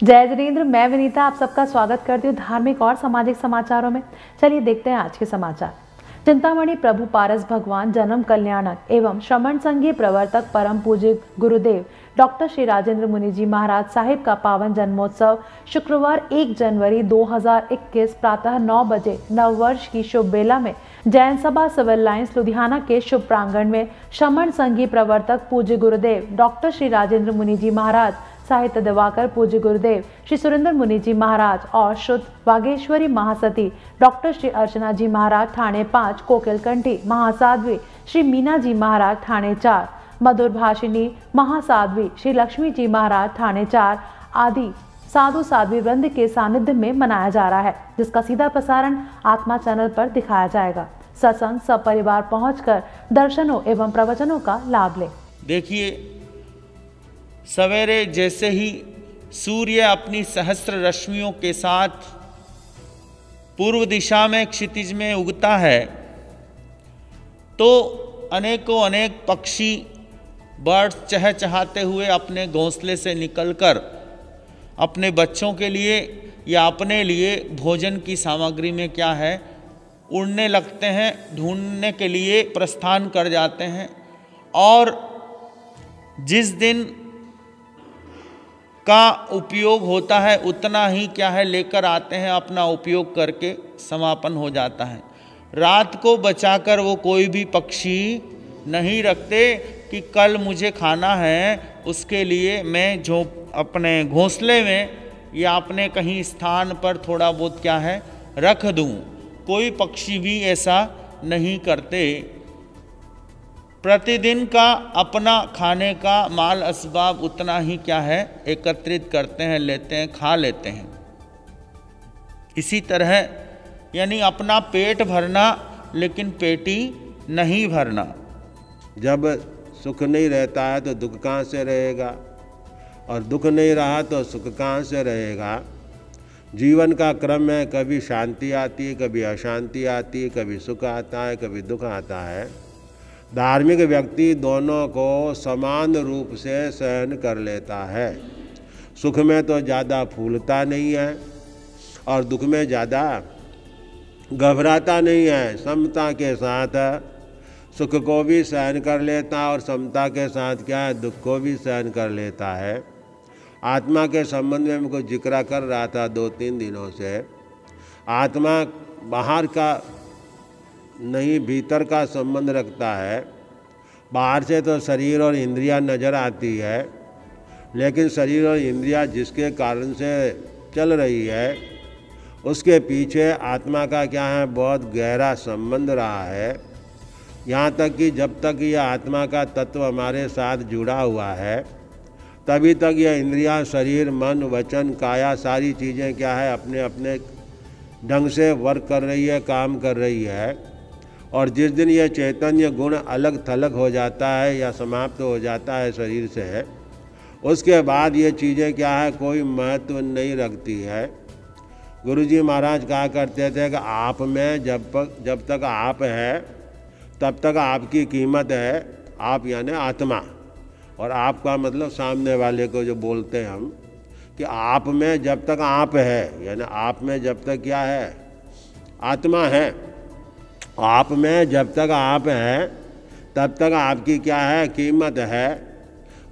जय जिनेन्द्र, मैं विनीता, आप सबका स्वागत करती हूँ धार्मिक और सामाजिक समाचारों में। चलिए देखते हैं आज के समाचार। चिंतामणि प्रभु पारस भगवान, जन्म कल्याणक एवं श्रमण संघीय प्रवर्तक परम पूज्य गुरुदेव डॉक्टर श्री राजेंद्र मुनि जी महाराज साहिब का पावन जन्मोत्सव शुक्रवार 1 जनवरी 2021 प्रातः 9 बजे नव वर्ष की शुभ बेला में जैन सभा सिविल लाइन्स लुधियाना के शुभ प्रांगण में श्रमण संघीय प्रवर्तक पूज्य गुरुदेव डॉक्टर श्री राजेंद्र मुनि जी महाराज साहित्य दिवाकर, पूज्य गुरुदेव, श्री सुरेंद्र मुनि जी महाराज और शुद्ध वागेश्वरी महासती, डॉक्टर श्री अर्चना जी महाराज थाने पाँच, कोकिलकंठी, महासाध्वी, श्री मीना जी महाराज थाने चार, मधुर भाषिनी महासाध्वी, श्री लक्ष्मी जी महाराज थाने चार आदि साधु साध्वी वृंद के सानिध्य में मनाया जा रहा है, जिसका सीधा प्रसारण आत्मा चैनल पर दिखाया जाएगा। सत्संग सब सपरिवार पहुंचकर दर्शनों एवं प्रवचनों का लाभ लें। देखिए सवेरे जैसे ही सूर्य अपनी सहस्र रश्मियों के साथ पूर्व दिशा में, क्षितिज में उगता है तो अनेकों अनेक पक्षी बर्ड्स चहचहाते हुए अपने घोंसले से निकलकर अपने बच्चों के लिए या अपने लिए भोजन की सामग्री में क्या है, उड़ने लगते हैं, ढूँढने के लिए प्रस्थान कर जाते हैं। और जिस दिन का उपयोग होता है, उतना ही क्या है, लेकर आते हैं, अपना उपयोग करके समापन हो जाता है। रात को बचाकर वो कोई भी पक्षी नहीं रखते कि कल मुझे खाना है, उसके लिए मैं जो अपने घोंसले में या अपने कहीं स्थान पर थोड़ा बहुत क्या है, रख दूँ। कोई पक्षी भी ऐसा नहीं करते। प्रतिदिन का अपना खाने का माल असबाब उतना ही क्या है? एकत्रित करते हैं, लेते हैं, खा लेते हैं। इसी तरह, यानी अपना पेट भरना, लेकिन पेटी नहीं भरना। जब सुख नहीं रहता है तो दुख कहाँ से रहेगा? और दुख नहीं रहा तो सुख कहाँ से रहेगा? जीवन का क्रम है, कभी शांति आती है, कभी अशांति आती है, कभी सुख आता है, कभी दुख आता है। धार्मिक व्यक्ति दोनों को समान रूप से सहन कर लेता है। सुख में तो ज़्यादा फूलता नहीं है और दुख में ज़्यादा घबराता नहीं है। समता के साथ सुख को भी सहन कर लेता और समता के साथ क्या है? दुख को भी सहन कर लेता है। आत्मा के संबंध में मैं ज़िक्र कर रहा था दो तीन दिनों से। आत्मा बाहर का नहीं, भीतर का संबंध रखता है। बाहर से तो शरीर और इंद्रिया नज़र आती है, लेकिन शरीर और इंद्रिया जिसके कारण से चल रही है, उसके पीछे आत्मा का क्या है, बहुत गहरा संबंध रहा है। यहाँ तक कि जब तक यह आत्मा का तत्व हमारे साथ जुड़ा हुआ है, तभी तक यह इंद्रियाँ, शरीर, मन, वचन, काया, सारी चीज़ें क्या है अपने अपने ढंग से वर्क कर रही है, काम कर रही है। और जिस दिन यह चैतन्य गुण अलग थलग हो जाता है या समाप्त हो जाता है शरीर से है उसके बाद ये चीज़ें क्या है, कोई महत्व नहीं रखती है। गुरुजी महाराज कहा करते थे कि आप में जब तक जब तक आप है, तब तक आपकी कीमत है, आप यानी आत्मा। और आपका मतलब सामने वाले को जो बोलते हैं हम, कि आप में जब तक आप है, यानी आप में जब तक क्या है, आत्मा है आप में जब तक आप हैं, तब तक आपकी क्या है, कीमत है।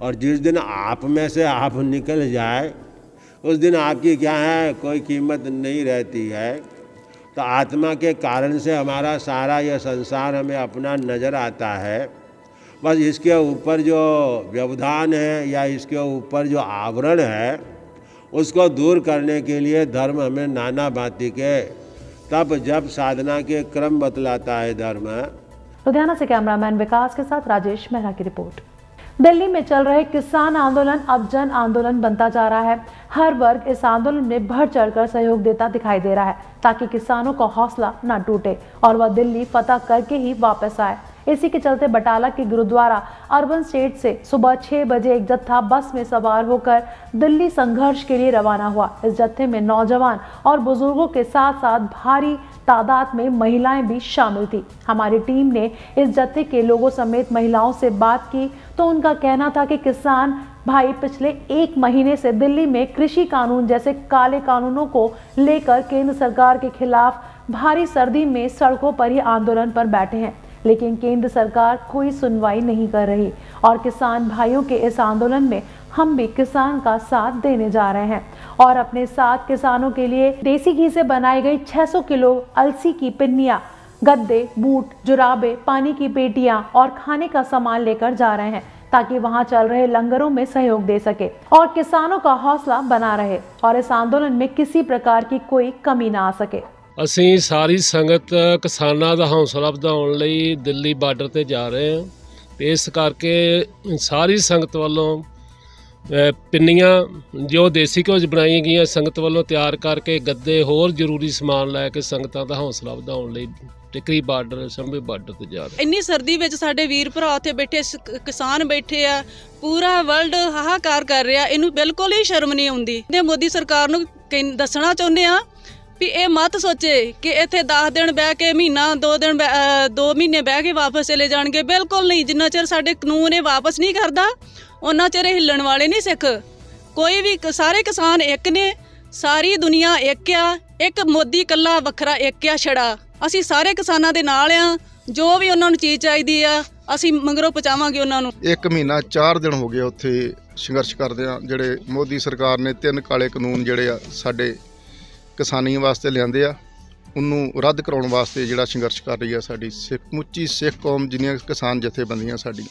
और जिस दिन आप में से आप निकल जाए, उस दिन आपकी क्या है, कोई कीमत नहीं रहती है। तो आत्मा के कारण से हमारा सारा यह संसार हमें अपना नज़र आता है। बस इसके ऊपर जो व्यवधान है या इसके ऊपर जो आवरण है, उसको दूर करने के लिए धर्म हमें नाना भांति के तब जब साधना के क्रम बतलाता है धर्म, लुधियाना से कैमरामैन विकास के साथ राजेश मेहरा की रिपोर्ट। दिल्ली में चल रहे किसान आंदोलन अब जन आंदोलन बनता जा रहा है। हर वर्ग इस आंदोलन में बढ़ चढ़कर सहयोग देता दिखाई दे रहा है, ताकि किसानों का हौसला न टूटे और वह दिल्ली फतह करके ही वापस आए। इसी के चलते बटाला के गुरुद्वारा अर्बन स्टेट से सुबह छह बजे एक जत्था बस में सवार होकर दिल्ली संघर्ष के लिए रवाना हुआ। इस जत्थे में नौजवान और बुज़ुर्गों के साथ साथ भारी तादाद में महिलाएँ भी शामिल थी। हमारी टीम ने इस जत्थे के लोगों समेत महिलाओं से बात की तो उनका कहना था कि किसान भाई पिछले एक महीने से दिल्ली में कृषि कानून जैसे काले कानूनों को लेकर केंद्र सरकार के खिलाफ भारी सर्दी में सड़कों पर ही आंदोलन पर बैठे हैं। लेकिन केंद्र सरकार कोई सुनवाई नहीं कर रही। और किसान भाइयों के इस आंदोलन में हम भी किसान का साथ देने जा रहे हैं। और अपने साथ किसानों के लिए देसी घी से बनाई गई 600 किलो अलसी की पिन्निया, गद्दे, बूट, जुराबे, पानी की पेटियाँ और खाने का सामान लेकर जा रहे हैं ताकि वहाँ चल रहे लंगरों में सहयोग दे सके और किसानों का हौसला बना रहे और इस आंदोलन में किसी प्रकार की कोई कमी ना आ सके। ਅਸੀਂ ਸਾਰੀ ਸੰਗਤ ਕਿਸਾਨਾਂ ਦਾ ਹੌਸਲਾ ਵਧਾਉਣ ਲਈ ਦਿੱਲੀ ਬਾਰਡਰ ਤੇ ਜਾ ਰਹੇ ਹਾਂ। ਤੇ ਇਸ ਕਰਕੇ ਸਾਰੀ ਸੰਗਤ ਵੱਲੋਂ ਪਿੰਨੀਆਂ, ਜੋ ਦੇਸੀ ਘਿਓ 'ਚ ਬਣਾਈਆਂ ਗਈਆਂ, ਸੰਗਤ ਵੱਲੋਂ ਤਿਆਰ ਕਰਕੇ ਗੱਦੇ ਹੋਰ ਜ਼ਰੂਰੀ ਸਮਾਨ ਲੈ ਕੇ ਸੰਗਤਾਂ ਦਾ ਹੌਸਲਾ ਵਧਾਉਣ ਲਈ ਟਿਕਰੀ ਬਾਰਡਰ, ਸੰਭੇ ਬਾਰਡਰ ਤੇ ਜਾ ਰਹੇ ਇੰਨੀ ਸਰਦੀ ਵਿੱਚ ਸਾਡੇ ਵੀਰ ਭਰਾ ਉੱਥੇ ਬੈਠੇ ਕਿਸਾਨ ਬੈਠੇ ਆ, ਪੂਰਾ ਵਰਲਡ ਹਾਹਾਕਾਰ ਕਰ ਰਿਹਾ, ਇਹਨੂੰ ਬਿਲਕੁਲ ਹੀ ਸ਼ਰਮ ਨਹੀਂ ਆਉਂਦੀ। ਤੇ ਮੋਦੀ ਸਰਕਾਰ ਨੂੰ ਕਹਿੰ- ਦੱਸਣਾ ਚਾਹੁੰਦੇ ਆ ਵੀ ਇਹ ਮਤ ਸੋਚੇ ਕਿ ਇੱਥੇ 10 ਦਿਨ ਬਹਿ ਕੇ ਮਹੀਨਾ 2 ਦਿਨ 2 ਮਹੀਨੇ ਬਹਿ ਕੇ ਵਾਪਸ ਚਲੇ ਜਾਣਗੇ। ਬਿਲਕੁਲ ਨਹੀਂ, ਜਿੰਨਾ ਚਿਰ ਸਾਡੇ ਕਾਨੂੰਨ ਇਹ ਵਾਪਸ ਨਹੀਂ ਕਰਦਾ ਉਹਨਾਂ ਚਿਰ ਇਹ ਹਿੱਲਣ ਵਾਲੇ ਨਹੀਂ ਸਿੱਖ। ਕੋਈ ਵੀ ਸਾਰੇ ਕਿਸਾਨ ਇੱਕ ਨੇ, ਸਾਰੀ ਦੁਨੀਆ ਇੱਕ ਆ, ਇੱਕ ਮੋਦੀ ਕੱਲਾ, ਵੱਖਰਾ ਇੱਕ ਆ, ਛੜਾ। ਅਸੀਂ ਸਾਰੇ ਕਿਸਾਨਾਂ ਦੇ ਨਾਲ ਆ, ਜੋ ਵੀ ਉਹਨਾਂ ਨੂੰ ਚੀਜ਼ ਚਾਹੀਦੀ ਆ, ਅਸੀਂ ਮੰਗਰੋਂ ਪਹੁੰਚਾਵਾਂਗੇ ਉਹਨਾਂ ਨੂੰ। ਇੱਕ ਮਹੀਨਾ 4 ਦਿਨ ਹੋ ਗਏ ਉੱਥੇ ਸੰਘਰਸ਼ ਕਰਦੇ ਆ, ਜਿਹੜੇ ਮੋਦੀ ਸਰਕਾਰ ਨੇ ਤਿੰਨ ਕਾਲੇ ਕਾਨੂੰਨ ਜਿਹੜੇ ਆ, ਸਾਡੇ ਕਿਸਾਨੀ ਵਾਸਤੇ ਲਿਆਂਦੇ ਆ, ਉਹਨੂੰ ਰੱਦ ਕਰਾਉਣ ਵਾਸਤੇ ਜਿਹੜਾ ਸੰਘਰਸ਼ ਕਰ ਰਹੀ ਆ ਸਾਡੀ ਸਿੱਖ, ਮੁੱਚੀ ਸਿੱਖ ਕੌਮ ਜਿੰਨੀਆਂ ਕਿਸਾਨ ਜਥੇਬੰਦੀਆਂ ਸਾਡੀ।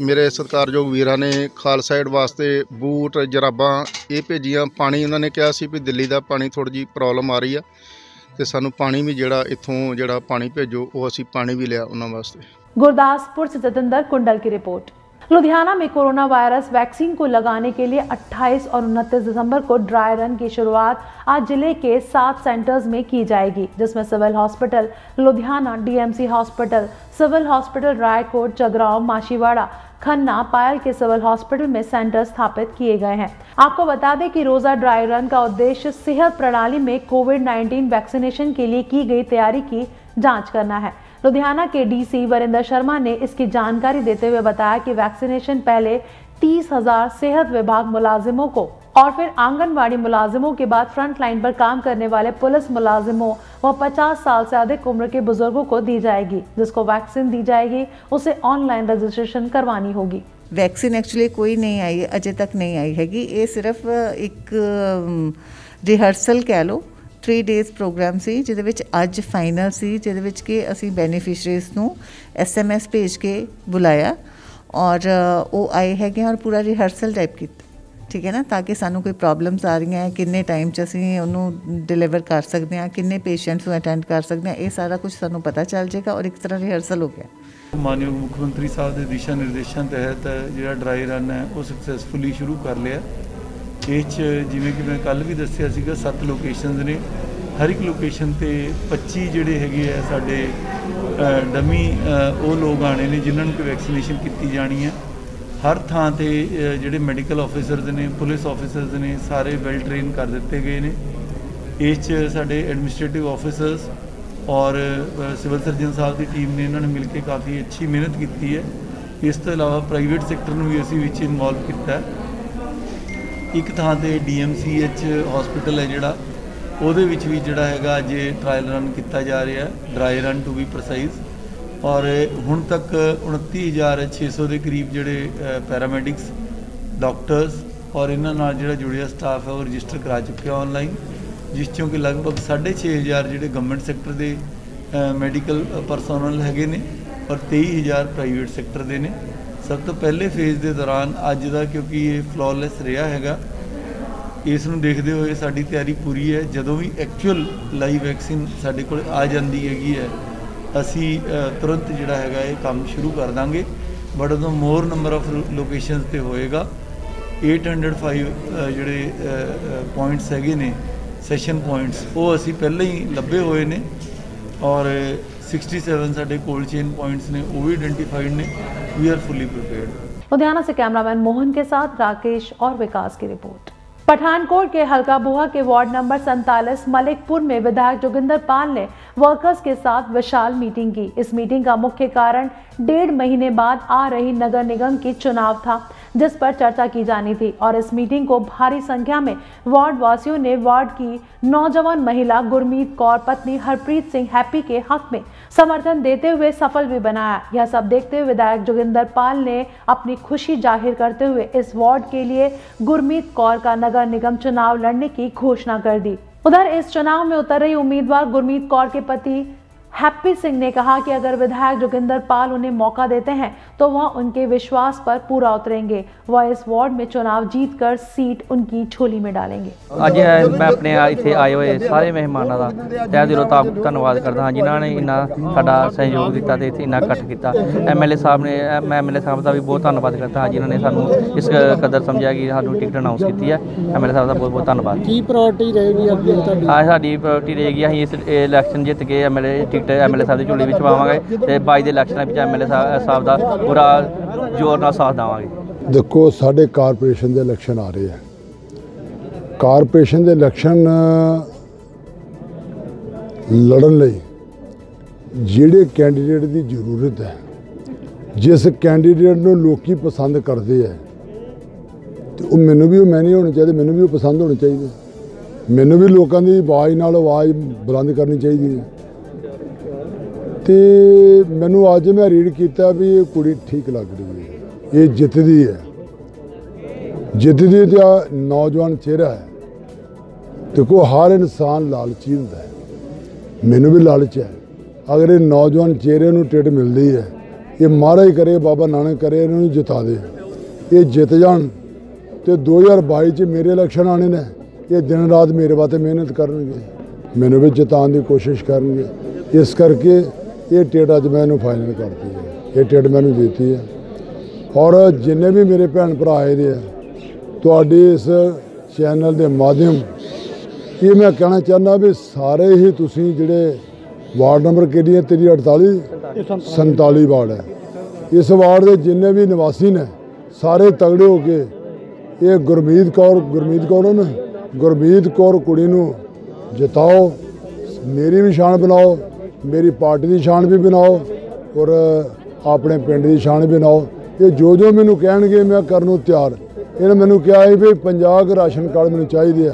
ਮੇਰੇ ਸਤਿਕਾਰਯੋਗ ਵੀਰਾਂ ਨੇ ਖਾਲਸਾਇਡ ਵਾਸਤੇ ਬੂਟ, ਜਰਾਬਾਂ ਇਹ ਭੇਜੀਆਂ। ਪਾਣੀ ਉਹਨਾਂ ਨੇ ਕਿਹਾ ਸੀ ਵੀ ਦਿੱਲੀ ਦਾ ਪਾਣੀ ਥੋੜੀ ਜੀ ਪ੍ਰੋਬਲਮ ਆ ਰਹੀ ਆ ਤੇ ਸਾਨੂੰ ਪਾਣੀ ਵੀ ਜਿਹੜਾ ਇੱਥੋਂ ਜਿਹੜਾ ਪਾਣੀ ਭੇਜੋ, ਉਹ ਅਸੀਂ ਪਾਣੀ ਵੀ ਲਿਆ ਉਹਨਾਂ ਵਾਸਤੇ। ਗੁਰਦਾਸਪੁਰ ਸਤਿੰਦਰ ਕੁੰਡਲ ਦੀ ਰਿਪੋਰਟ। लुधियाना में कोरोना वायरस वैक्सीन को लगाने के लिए 28 और 29 दिसंबर को ड्राई रन की शुरुआत आज ज़िले के सात सेंटर्स में की जाएगी, जिसमें civil hospital, Ludhiana DMC hospital, civil hospital Raikot Jagraon Machhiwara, Khanna, Payal के सिविल हॉस्पिटल में सेंटर स्थापित किए गए हैं। आपको बता दें कि रोजा ड्राई रन का उद्देश्य सेहत प्रणाली में कोविड 19 वैक्सीनेशन के लिए की गई तैयारी की जाँच करना है। लुधियाना के डीसी वरिंदर शर्मा ने इसकी जानकारी देते हुए बताया कि वैक्सीनेशन पहले तीस हज़ार सेहत विभाग मुलाजिमों को और फिर आंगनबाड़ी मुलाजिमों के बाद फ्रंट लाइन पर काम करने वाले पुलिस मुलाजिमों व 50 साल से अधिक उम्र के बुज़ुर्गों को दी जाएगी, जिसको वैक्सीन दी जाएगी, उसे ऑनलाइन रजिस्ट्रेशन करवानी होगी। वैक्सीन एक्चुअली कोई नहीं आई, अजय तक नहीं आई हैगी। ये सिर्फ़ एक रिहर्सल कह लो 3 ਡੇਜ਼ ਪ੍ਰੋਗਰਾਮ ਸੀ, ਜਿਹਦੇ ਵਿੱਚ ਅੱਜ ਫਾਈਨਲ ਸੀ, ਜਿਹਦੇ ਵਿੱਚ ਕਿ ਅਸੀਂ ਬੈਨੀਫੀਸ਼ੀਅਰੀਜ਼ ਨੂੰ ਐਸਐਮਐਸ ਭੇਜ ਕੇ ਬੁਲਾਇਆ ਔਰ ਉਹ ਆਏ ਹੈਗੇ ਔਰ ਪੂਰਾ ਰਿਹਰਸਲ ਟਾਈਪ ਕੀਤਾ। ਠੀਕ ਹੈ ਨਾ? ਤਾਂ ਕਿ ਸਾਨੂੰ ਕੋਈ ਪ੍ਰੋਬਲਮਸ ਆ ਰਹੀਆਂ ਹੈ, ਕਿੰਨੇ ਟਾਈਮ 'ਚ ਅਸੀਂ ਉਹਨੂੰ ਡਿਲੀਵਰ ਕਰ ਸਕਦੇ ਹਾਂ, ਕਿੰਨੇ ਪੇਸ਼ੈਂਟਸ ਨੂੰ ਅਟੈਂਡ ਕਰ ਸਕਦੇ ਹਾਂ, ਇਹ ਸਾਰਾ ਕੁਝ ਸਾਨੂੰ ਪਤਾ ਚੱਲ ਜਾਏਗਾ ਔਰ ਇੱਕ ਤਰ੍ਹਾਂ ਰਿਹਰਸਲ ਹੋ ਗਿਆ। ਮਾਨਯੋਗ ਮੁੱਖ ਮੰਤਰੀ ਸਾਹਿਬ ਦੇ ਦਿਸ਼ਾ ਨਿਰਦੇਸ਼ਾਂ ਤਹਿਤ ਜਿਹੜਾ ਡਰਾਈ ਰਨ ਹੈ, ਉਹ ਸਕਸੈਸਫੁਲੀ ਸ਼ੁਰੂ ਕਰ ਲਿਆ। ਇਹ 'ਚ ਜਿਵੇਂ ਕਿ ਮੈਂ ਕੱਲ ਵੀ ਦੱਸਿਆ ਸੀਗਾ, ਸੱਤ ਲੋਕੇਸ਼ਨਸ ਨੇ। ਹਰ ਇੱਕ ਲੋਕੇਸ਼ਨ ਤੇ 25 ਜਿਹੜੇ ਹੈਗੇ ਆ ਸਾਡੇ ਡਮੀ ਉਹ ਲੋਕ ਆਣੇ ਨੇ ਜਿਨ੍ਹਾਂ ਨੂੰ ਕਿ ਵੈਕਸੀਨੇਸ਼ਨ ਕੀਤੀ ਜਾਣੀ ਹੈ ਹਰ ਥਾਂ ਤੇ ਜਿਹੜੇ ਮੈਡੀਕਲ ਆਫੀਸਰਸ ਨੇ, ਪੁਲਿਸ ਆਫੀਸਰਸ ਨੇ, ਸਾਰੇ ਵੈਲ ਟ੍ਰੇਨ ਕਰ ਦਿੱਤੇ ਗਏ ਨੇ। ਇਸ 'ਚ ਸਾਡੇ ਐਡਮਿਨਿਸਟ੍ਰੇਟਿਵ ਆਫੀਸਰਸ ਔਰ ਸਿਵਲ ਸਰਜਨ ਸਾਹਿਬ ਦੀ ਟੀਮ ਨੇ ਇਹਨਾਂ ਨੇ ਮਿਲ ਕੇ ਕਾਫੀ ਅੱਛੀ ਮਿਹਨਤ ਕੀਤੀ ਹੈ। ਇਸ ਤੋਂ ਇਲਾਵਾ ਪ੍ਰਾਈਵੇਟ ਸੈਕਟਰ ਨੂੰ ਵੀ ਅਸੀਂ ਵਿੱਚ ਇਨਵੋਲਵ ਕੀਤਾ। ਹੈ ਇੱਕ ਥਾਂ ਤੇ ਡੀਐਮਸੀਐਚ ਹਸਪੀਟਲ ਹੈ ਜਿਹੜਾ, ਉਹਦੇ ਵਿੱਚ ਵੀ ਜਿਹੜਾ ਹੈਗਾ ਅੱਜ ਟ੍ਰਾਇਲ ਰਨ ਕੀਤਾ ਜਾ ਰਿਹਾ dry run to be precise ਔਰ ਹੁਣ ਤੱਕ 29600 ਦੇ ਕਰੀਬ ਜਿਹੜੇ ਪੈਰਾਮੈਡਿਕਸ ਡਾਕਟਰਸ ਔਰ ਇਹਨਾਂ ਨਾਲ ਜਿਹੜਾ ਜੁੜਿਆ ਸਟਾਫ ਹੈ, ਉਹ ਰਜਿਸਟਰ ਕਰਾ ਚੁੱਕਿਆ ਆਨਲਾਈਨ ਜਿਸ ਚੋਂ ਕਿ ਲਗਭਗ 6500 ਜਿਹੜੇ ਗਵਰਨਮੈਂਟ ਸੈਕਟਰ ਦੇ ਮੈਡੀਕਲ ਪਰਸਨਲ ਹੈਗੇ ਨੇ ਔਰ 23000 ਪ੍ਰਾਈਵੇਟ ਸੈਕਟਰ ਦੇ ਨੇ। ਸਭ ਤੋਂ ਪਹਿਲੇ ਫੇਜ਼ ਦੇ ਦੌਰਾਨ ਅੱਜ ਦਾ ਕਿਉਂਕਿ ਇਹ ਫਲॉलेस ਰਿਹਾ ਹੈਗਾ ਇਸ ਨੂੰ ਦੇਖਦੇ ਹੋਏ ਸਾਡੀ ਤਿਆਰੀ ਪੂਰੀ ਹੈ। ਜਦੋਂ ਵੀ ਐਕਚੁਅਲ ਲਾਈਵ ਵੈਕਸੀਨ ਸਾਡੇ ਕੋਲ ਆ ਜਾਂਦੀ ਹੈਗੀ ਹੈ ਅਸੀਂ ਤੁਰੰਤ ਜਿਹੜਾ ਹੈਗਾ ਇਹ ਕੰਮ ਸ਼ੁਰੂ ਕਰ ਦਾਂਗੇ। ਬਟ ਉਦੋਂ ਮੋਰ ਨੰਬਰ ਆਫ ਲੋਕੇਸ਼ਨਸ ਤੇ ਹੋਏਗਾ। 805 ਅ, ਜਿਹੜੇ ਪੁਆਇੰਟਸ ਹੈਗੇ ਨੇ ਸੈਸ਼ਨ ਪੁਆਇੰਟਸ ਉਹ ਅਸੀਂ ਪਹਿਲਾਂ ਹੀ ਲੱਭੇ ਹੋਏ ਨੇ। ਔਰ 67 ਸਾਡੇ ਕੋਲਡ ਚੇਨ ਪੁਆਇੰਟਸ ਨੇ ਉਹ ਵੀ ਆਇਡੈਂਟੀਫਾਈਡ ਨੇ we are fully prepared Ludhiana से कैमरामैन मोहन के साथ राकेश और विकास की रिपोर्ट पठानकोट के हल्का बुहा के वार्ड नंबर सैंतालीस मलिकपुर में विधायक जोगिंदर पाल ने वर्कर्स के साथ विशाल मीटिंग की इस मीटिंग का मुख्य कारण डेढ़ महीने बाद आ रही नगर निगम की चुनाव था जिस पर चर्चा की जानी थी और इस मीटिंग को भारी संख्या में वार्ड वासियों ने वार्ड की नौजवान महिला गुरमीत कौर पत्नी हरप्रीत सिंह हैप्पी के हक में समर्थन देते हुए सफल भी बनाया यह सब देखते हुए विधायक जोगिंदर पाल ने अपनी खुशी ज़ाहिर करते हुए इस वार्ड के लिए गुरमीत कौर का नगर निगम चुनाव लड़ने की घोषणा कर दी। उधर इस चुनाव में उतर रही उम्मीदवार गुरमीत कौर के पति हैप्पी सिंह ने कहा कि अगर विधायक जोगिंदर पाल उन्हें मौका देते हैं तो वह उनके विश्वास पर पूरा उतरेंगे वह इस वार्ड में चुनाव जीतकर सीट उनकी झोली में डालेंगे ਅੱਜ ਇਹ ਮੈਂ ਆਪਣੇ ਆ ਇੱਥੇ ਆਏ ਹੋਏ ਸਾਰੇ ਮਹਿਮਾਨਾਂ ਦਾ ਤਹਿ ਦਿਲੋਂ ਤਾਂ ਧੰਨਵਾਦ ਕਰਦਾ ਹਾਂ ਜਿਨ੍ਹਾਂ ਨੇ ਇੰਨਾ ਸਾਡਾ ਸਹਿਯੋਗ ਦਿੱਤਾ ਤੇ ਇੱਥੇ ਇੰਨਾ ਇਕੱਠ ਕੀਤਾ ਐਮਐਲਏ ਸਾਹਿਬ ਨੇ ਮੈਂ ਐਮਐਲਏ ਸਾਹਿਬ ਦਾ ਵੀ ਬਹੁਤ ਧੰਨਵਾਦ ਕਰਦਾ ਹਾਂ ਜਿਨ੍ਹਾਂ ਨੇ ਸਾਨੂੰ ਇਸ ਕਦਰ ਸਮਝਿਆ ਕਿ ਸਾਨੂੰ ਟਿਕਟ ਅਨਾਉਂਸ ਕੀਤੀ ਹੈ ਐਮਐਲਏ ਸਾਹਿਬ ਦਾ ਬਹੁਤ ਬਹੁਤ ਧੰਨਵਾਦ ਕੀ ਪ੍ਰਾਇੋਰਟੀ ਰਹੇਗੀ ਅੱਗੇ ਤੁਹਾਡੀ ਆ ਸਾਡੀ ਪ੍ਰਾਇੋਰਟੀ ਰਹੇਗੀ ਅਸੀਂ ਇਸ ਇਲੈਕਸ਼ਨ ਜਿੱਤ ਕੇ ਐਮਐਲਏ ਟਿਕਟ ਐਮਐਲਏ ਸਾਹਿਬ ਦੀ ਝੋਲੀ ਵਿੱਚ ਪਾਵਾਂਗੇ ਤੇ ਬਾਈ ਦੇ ਇਲੈਕਸ਼ਨਾਂ ਵਿੱਚ ਐਮਐਲਏ ਸਾਹਿਬ ਦਾ ਪੂਰਾ ਜ਼ੋਰ ਨਾਲ ਸਾਥ ਦੇਵਾਂਗੇ। ਦੇਖੋ, ਸਾਡੇ ਕਾਰਪੋਰੇਸ਼ਨ ਦੇ ਇਲੈਕਸ਼ਨ ਆ ਰਹੇ ਆ। ਕਾਰਪੋਰੇਸ਼ਨ ਦੇ ਇਲੈਕਸ਼ਨ, ਲੜਨ ਲਈ ਜਿਹੜੇ ਕੈਂਡੀਡੇਟ ਦੀ ਜ਼ਰੂਰਤ ਹੈ, ਜਿਸ ਕੈਂਡੀਡੇਟ ਨੂੰ ਲੋਕੀ ਪਸੰਦ ਕਰਦੇ ਆ, ਤੇ ਉਹ ਮੈਨੂੰ ਵੀ ਉਹ ਮੈਂ ਨਹੀਂ ਹੋਣੇ ਚਾਹੀਦੇ, ਮੈਨੂੰ ਵੀ ਉਹ ਪਸੰਦ ਹੋਣੇ ਚਾਹੀਦੇ। ਮੈਨੂੰ ਵੀ ਲੋਕਾਂ ਦੀ ਆਵਾਜ਼ ਨਾਲ ਆਵਾਜ਼ ਬੁਲੰਦ ਕਰਨੀ ਚਾਹੀਦੀ ਹੈ। ਤੇ ਮੈਨੂੰ ਅੱਜ ਮੈਂ ਰੀਡ ਕੀਤਾ ਵੀ ਇਹ ਕੁੜੀ ਠੀਕ ਲੱਗ ਰਹੀ ਹੈ। ਇਹ ਜਿੱਤਦੀ ਹੈ। ਜਿੱਤਦੀ ਤੇ ਨੌਜਵਾਨ ਚਿਹਰਾ ਹੈ। ਦੇਖੋ, ਹਰ ਇਨਸਾਨ ਲਾਲਚੀ ਹੁੰਦਾ ਹੈ। ਮੈਨੂੰ ਵੀ ਲਾਲਚ ਹੈ। ਅਗਰ ਇਹ ਨੌਜਵਾਨ ਚਿਹਰੇ ਨੂੰ ਟਿਕਟ ਮਿਲਦੀ ਹੈ, ਇਹ ਮਹਾਰਾਜ ਕਰੇ, ਬਾਬਾ ਨਾਨਕ ਕਰੇ, ਇਹਨਾਂ ਨੂੰ ਜਿਤਾ ਦੇ। ਇਹ ਜਿੱਤ ਜਾਣ ਤੇ 2022 ਚ ਮੇਰੇ ਇਲੈਕਸ਼ਨ ਆਣੇ ਨੇ। ਇਹ ਦਿਨ ਰਾਤ ਮੇਰੇ ਵਾਸਤੇ ਮਿਹਨਤ ਕਰਨਗੇ। ਮੈਨੂੰ ਵੀ ਜਿਤਾਉਣ ਦੀ ਕੋਸ਼ਿਸ਼ ਕਰਨਗੇ। ਇਸ ਕਰਕੇ ਇਹ ਟਿਕਟ ਅੱਜ ਮੈਂ ਇਹਨੂੰ ਫਾਈਨਲ ਕਰਤੀ ਹੈ। ਇਹ ਟਿਕਟ ਮੈਨੂੰ ਦਿੱਤੀ ਹੈ। ਔਰ ਜਿੰਨੇ ਵੀ ਮੇਰੇ ਭੈਣ ਭਰਾ ਆਏ ਦੇ ਆ, ਤੁਹਾਡੇ ਇਸ ਚੈਨਲ ਦੇ ਮਾਧਿਅਮ, ਇਹ ਮੈਂ ਕਹਿਣਾ ਚਾਹੁੰਦਾ ਵੀ ਸਾਰੇ ਹੀ ਤੁਸੀਂ ਜਿਹੜੇ ਵਾਰਡ ਨੰਬਰ ਕਿਹੜੀ ਹੈ, ਤੇਰੀ 48 47 ਵਾਰਡ ਹੈ। ਇਸ ਵਾਰਡ ਦੇ ਜਿੰਨੇ ਵੀ ਨਿਵਾਸੀ ਨੇ, ਸਾਰੇ ਤਗੜੇ ਹੋ ਕੇ ਇਹ ਗੁਰਮੀਤ ਕੌਰ ਗੁਰਮੀਤ ਕੌਰ ਨਾ, ਗੁਰਮੀਤ ਕੌਰ ਕੁੜੀ ਨੂੰ ਜਿਤਾਓ, ਮੇਰੀ ਵੀ ਸ਼ਾਨ ਬਣਾਓ ਮੇਰੀ ਪਾਰਟੀ ਦੀ ਸ਼ਾਨ ਵੀ ਬਣਾਓ ਔਰ ਆਪਣੇ ਪਿੰਡ ਦੀ ਸ਼ਾਨ ਵੀ ਬਣਾਓ। ਇਹ ਜੋ ਜੋ ਮੈਨੂੰ ਕਹਿਣਗੇ ਮੈਂ ਕਰਨ ਨੂੰ ਤਿਆਰ। ਇਹਨੇ ਮੈਨੂੰ ਕਿਹਾ ਹੈ ਵੀ 50 ਕੁ ਰਾਸ਼ਨ ਕਾਰਡ ਮੈਨੂੰ ਚਾਹੀਦੇ ਆ।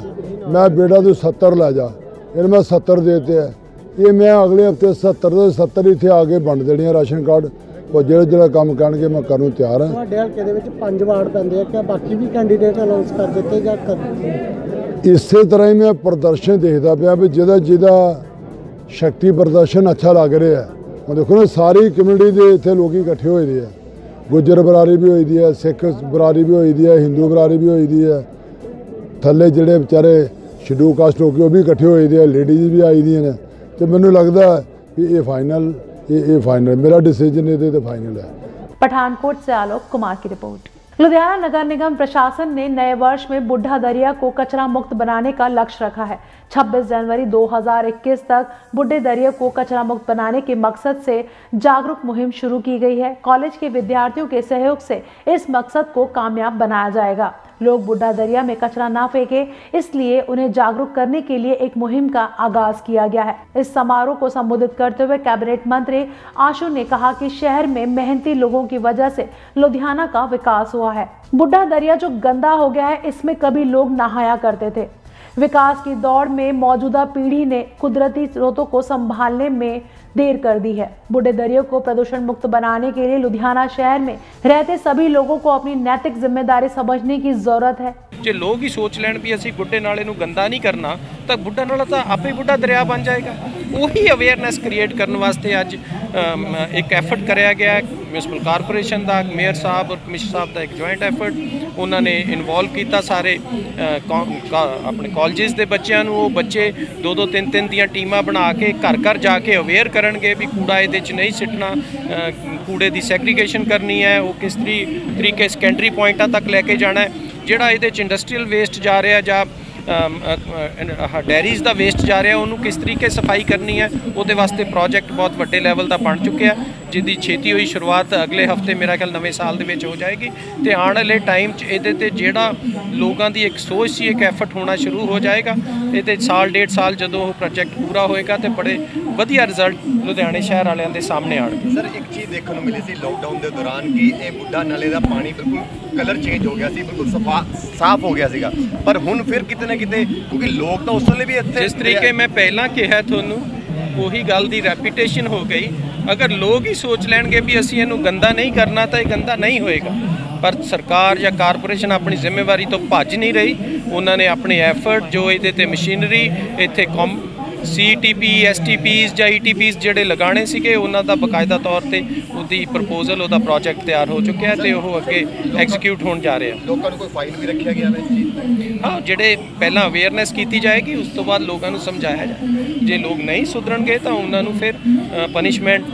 ਮੈਂ ਬੇਟਾ ਤੂੰ 70 ਲੈ ਜਾ। ਇਹਨੇ ਮੈਂ 70 ਦੇਤੇ ਆ। ਇਹ ਮੈਂ ਅਗਲੇ ਹਫ਼ਤੇ 70 ਦੇ 70 ਇੱਥੇ ਆ ਕੇ ਵੰਡ ਦੇਣੇ ਆ ਰਾਸ਼ਨ ਕਾਰਡ। ਉਹ ਜਿਹੜਾ ਜਿਹੜਾ ਕੰਮ ਕਰਨਗੇ ਮੈਂ ਕਰਨ ਨੂੰ ਤਿਆਰ ਹਾਂ ਤੁਹਾਡੇ ਹਲਕੇ ਦੇ ਵਿੱਚ ਪੰਜ ਵਾਰਡ ਪੈਂਦੇ ਆ। ਕਿ ਬਾਕੀ ਵੀ ਕੈਂਡੀਡੇਟ ਅਨਾਉਂਸ ਕਰ ਦਿੱਤੇ ਜਾਂ ਕਰ ਇਸੇ ਤਰ੍ਹਾਂ ਹੀ ਮੈਂ ਪ੍ਰਦਰਸ਼ਨ ਦੇਖਦਾ ਪਿਆ ਵੀ ਜਿਹਦਾ ਜਿਹਦਾ ਸ਼ਕਤੀ ਪ੍ਰਦਰਸ਼ਨ ਅੱਛਾ ਲੱਗ ਰਿਹਾ ਹੈ। ਉਹ ਦੇਖੋ ਨਾ, ਸਾਰੀ ਕਮਿਊਨਿਟੀ ਦੇ ਇੱਥੇ ਲੋਕੀ ਇਕੱਠੇ ਹੋਏ ਦੇ ਆ। ਗੁੱਜਰ ਬਰਾਰੀ ਵੀ ਹੋਈ ਦੀ ਹੈ, ਸਿੱਖ ਬਰਾਰੀ ਵੀ ਹੋਈ ਦੀ ਹੈ, ਹਿੰਦੂ ਬਰਾਰੀ ਵੀ ਹੋਈ ਦੀ ਹੈ। ਥੱਲੇ ਜਿਹੜੇ ਵਿਚਾਰੇ ਸ਼ਡਿਊਲ ਕਾਸਟ ਹੋ ਲੋਕੀ ਉਹ ਵੀ ਇਕੱਠੇ ਹੋਏ ਦੇ ਆ ਲੇਡੀਜ਼ ਵੀ ਆਈ ਦੀਆਂ ਨੇ। ਤੇ ਮੈਨੂੰ ਲੱਗਦਾ ਵੀ ਇਹ ਫਾਈਨਲ ਇਹ ਇਹ ਫਾਈਨਲ ਮੇਰਾ ਡਿਸੀਜਨ ਇਹਦੇ ਤੇ ਫਾਈਨਲ ਹੈ। ਪਠਾਨਕੋਟ ਸੇ ਆਲੋਕ ਕੁਮਾਰ ਕੀ ਰਿਪੋਰਟ लुधियाना नगर निगम प्रशासन ने नए वर्ष में बुढ़ा दरिया को कचरा मुक्त बनाने का लक्ष्य रखा है। 26 जनवरी 2021 तक बुढ़े दरिया को कचरा मुक्त बनाने के मकसद से जागरूक मुहिम शुरू की गई है। कॉलेज के विद्यार्थियों के सहयोग से इस मकसद को कामयाब बनाया जाएगा। लोग बुढ़ा दरिया में कचरा ना फेंके, इसलिए उन्हें जागरूक करने के लिए एक मुहिम का आगाज़ किया गया है। इस समारोह को संबोधित करते हुए कैबिनेट मंत्री आशु ने कहा कि शहर में मेहनती लोगों की वजह से लुधियाना का विकास हुआ है। बुढ़ा दरिया जो गंदा हो गया है, इसमें कभी लोग नहाया करते थे। विकास की दौड़ में मौजूदा पीढ़ी ने कुदरती स्रोतों को संभालने में देर कर दी है बूढ़े दरियो को प्रदूषण मुक्त बनाने के लिए लुधियाना शहर में रहते सभी लोगों को अपनी नैतिक जिम्मेदारी समझने की जरूरत है ਜੇ ਲੋਕ ਹੀ ਸੋਚ ਲੈਣ ਵੀ ਅਸੀਂ ਬੁੱਢੇ ਨਾਲੇ ਨੂੰ ਗੰਦਾ ਨਹੀਂ ਕਰਨਾ ਤਾਂ ਬੁੱਢਾ ਨਾਲਾ ਤਾਂ ਆਪੇ ਬੁੱਢਾ ਦਰਿਆ ਬਣ ਜਾਏਗਾ ਉਹੀ ਅਵੇਅਰਨੈਸ ਕ੍ਰੀਏਟ ਕਰਨ ਵਾਸਤੇ ਅੱਜ ਅਮ, ਇੱਕ ਐਫਰਟ ਕਰਿਆ ਗਿਆ ਮਿਊਨਿਸਪਲ ਕਾਰਪੋਰੇਸ਼ਨ ਦਾ ਮੇਅਰ ਸਾਹਿਬ ਔਰ ਕਮਿਸ਼ਨਰ ਸਾਹਿਬ ਦਾ ਇੱਕ ਜੁਆਇੰਟ ਐਫਰਟ ਉਹਨਾਂ ਨੇ ਇਨਵੋਲਵ ਕੀਤਾ ਸਾਰੇ ਅ, ਕੌ- ਕਾ- ਆਪਣੇ ਕਾਲਜਸ ਦੇ ਬੱਚਿਆਂ ਨੂੰ ਉਹ ਬੱਚੇ ਦੋ ਦੋ ਤਿੰਨ ਤਿੰਨ ਦੀਆਂ ਟੀਮਾਂ ਬਣਾ ਕੇ ਘਰ ਘਰ ਜਾ ਕੇ ਅਵੇਅਰ ਕਰਨਗੇ ਵੀ ਕੂੜਾ ਇਹਦੇ 'ਚ ਨਹੀਂ ਸਿੱਟਣਾ ਕੂੜੇ ਦੀ ਸੈਗਰੀਗੇਸ਼ਨ ਕਰਨੀ ਹੈ, ਉਹ ਕਿਸ ਤਰੀ, ਤਰੀਕੇ ਸੈਕੰਡਰੀ ਪੁਆਇੰਟਾਂ ਤੱਕ ਲੈ ਕੇ ਜਾਣਾ ਜਿਹੜਾ ਇਹਦੇ 'ਚ ਇੰਡਸਟਰੀਅਲ ਵੇਸਟ ਜਾ ਰਿਹਾ ਜਾਂ ਡੈਰੀਜ਼ ਦਾ ਵੇਸਟ ਜਾ ਰਿਹਾ, ਉਹਨੂੰ ਕਿਸ ਤਰੀਕੇ ਸਫ਼ਾਈ ਕਰਨੀ ਹੈ, ਉਹਦੇ ਵਾਸਤੇ ਪ੍ਰੋਜੈਕਟ ਬਹੁਤ ਵੱਡੇ ਲੈਵਲ ਦਾ ਬਣ ਚੁੱਕਿਆ ਜਿਹਦੀ ਛੇਤੀ ਹੋਈ ਸ਼ੁਰੂਆਤ ਅਗਲੇ ਹਫ਼ਤੇ ਮੇਰਾ ਖਿਆਲ ਨਵੇਂ ਸਾਲ ਦੇ ਵਿੱਚ ਹੋ ਜਾਏਗੀ ਤੇ ਆਉਣ ਵਾਲੇ ਟਾਈਮ 'ਚ ਇਹਦੇ ਤੇ ਜਿਹੜਾ ਲੋਕਾਂ ਦੀ ਇੱਕ ਸੋਚ ਸੀ, ਇੱਕ ਐਫਰਟ ਹੋਣਾ ਸ਼ੁਰੂ ਹੋ ਜਾਏਗਾ, ਇਹਦੇ ਸਾਲ ਡੇਢ ਸਾਲ ਜਦੋਂ ਉਹ ਪ੍ਰੋਜੈਕਟ ਪੂਰਾ ਹੋਏਗਾ ਤੇ ਬੜੇ ਵਧੀਆ ਰਿਜ਼ਲਟ ਲੁਧਿਆਣੇ ਸ਼ਹਿਰ ਵਾਲਿਆਂ ਦੇ ਸਾਹਮਣੇ ਆਉਣਗੇ। ਸਰ ਇੱਕ ਚੀਜ਼ ਦੇਖਣ ਨੂੰ ਮਿਲੀ ਸੀ ਲੋਕਡਾਊਨ ਦੇ ਦੌਰਾਨ ਕਿ ਇਹ ਬੁੱਢਾ ਨਾਲੇ ਦਾ ਪਾਣੀ ਬਿਲਕੁਲ ਕਲਰ ਚੇਂਜ ਹੋ ਗਿਆ ਸੀ, ਬਿਲਕੁਲ ਸਫਾ, ਸਾਫ਼ ਹੋ ਗਿਆ ਸੀਗਾ। ਪਰ ਹੁਣ ਫਿਰ ਕਿਤੇ ਨਾ ਕਿਤੇ ਕਿਉਂਕਿ ਲੋਕ ਤਾਂ ਉਸ ਵੇਲੇ ਵੀ ਇੱਥੇ ਜਿਸ ਤਰੀਕੇ ਮੈਂ ਪਹਿਲਾਂ ਕਿਹਾ ਤੁਹਾਨੂੰ ਉਹੀ ਗੱਲ ਦੀ ਰੈਪੀਟੇਸ਼ਨ ਹੋ ਗਈ। ਅਗਰ ਲੋਕ ਹੀ ਸੋਚ ਲੈਣਗੇ ਵੀ ਅਸੀਂ ਇਹਨੂੰ ਗੰਦਾ ਨਹੀਂ ਕਰਨਾ ਤਾਂ ਇਹ ਗੰਦਾ ਨਹੀਂ ਹੋਏਗਾ। ਪਰ ਸਰਕਾਰ ਜਾਂ ਕਾਰਪੋਰੇਸ਼ਨ ਆਪਣੀ ਜ਼ਿੰਮੇਵਾਰੀ ਤੋਂ ਭੱਜ ਨਹੀਂ ਰਹੀ। ਉਹਨਾਂ ਨੇ ਆਪਣੇ ਐਫਰਟ ਜੋ ਇਹਦੇ ਤੇ ਮਸ਼ੀਨਰੀ ਇੱਥੇ ਕੌਮ ਸੀਟੀਪੀ ਐਸਟੀਪੀਸ ਜਾਂ ਈਟੀਪੀਸ ਜਿਹੜੇ ਲਗਾਣੇ ਸੀਗੇ ਉਹਨਾਂ ਦਾ ਬਕਾਇਦਾ ਤੌਰ ਤੇ ਉਹਦੀ ਪ੍ਰਪੋਜ਼ਲ ਉਹਦਾ ਪ੍ਰੋਜੈਕਟ ਤਿਆਰ ਹੋ ਚੁੱਕਿਆ ਤੇ ਉਹ ਅੱਗੇ ਐਗਜ਼ੀਕਿਊਟ ਹੋਣ ਜਾ ਰਿਹਾ ਲੋਕਾਂ ਨੂੰ ਕੋਈ ਫਾਈਨ ਵੀ ਰੱਖਿਆ ਗਿਆ ਹੈ ਇਸ ਚੀਜ਼ ਦਾ ਹਾਂ ਜਿਹੜੇ ਪਹਿਲਾਂ ਅਵੇਅਰਨੈਸ ਕੀਤੀ ਜਾਏਗੀ ਉਸ ਤੋਂ ਬਾਅਦ ਲੋਕਾਂ ਨੂੰ ਸਮਝਾਇਆ ਜਾਏ। ਜੇ ਲੋਕ ਨਹੀਂ ਸੁਧਰਨਗੇ ਤਾਂ ਉਹਨਾਂ ਨੂੰ ਫਿਰ ਪਨਿਸ਼ਮੈਂਟ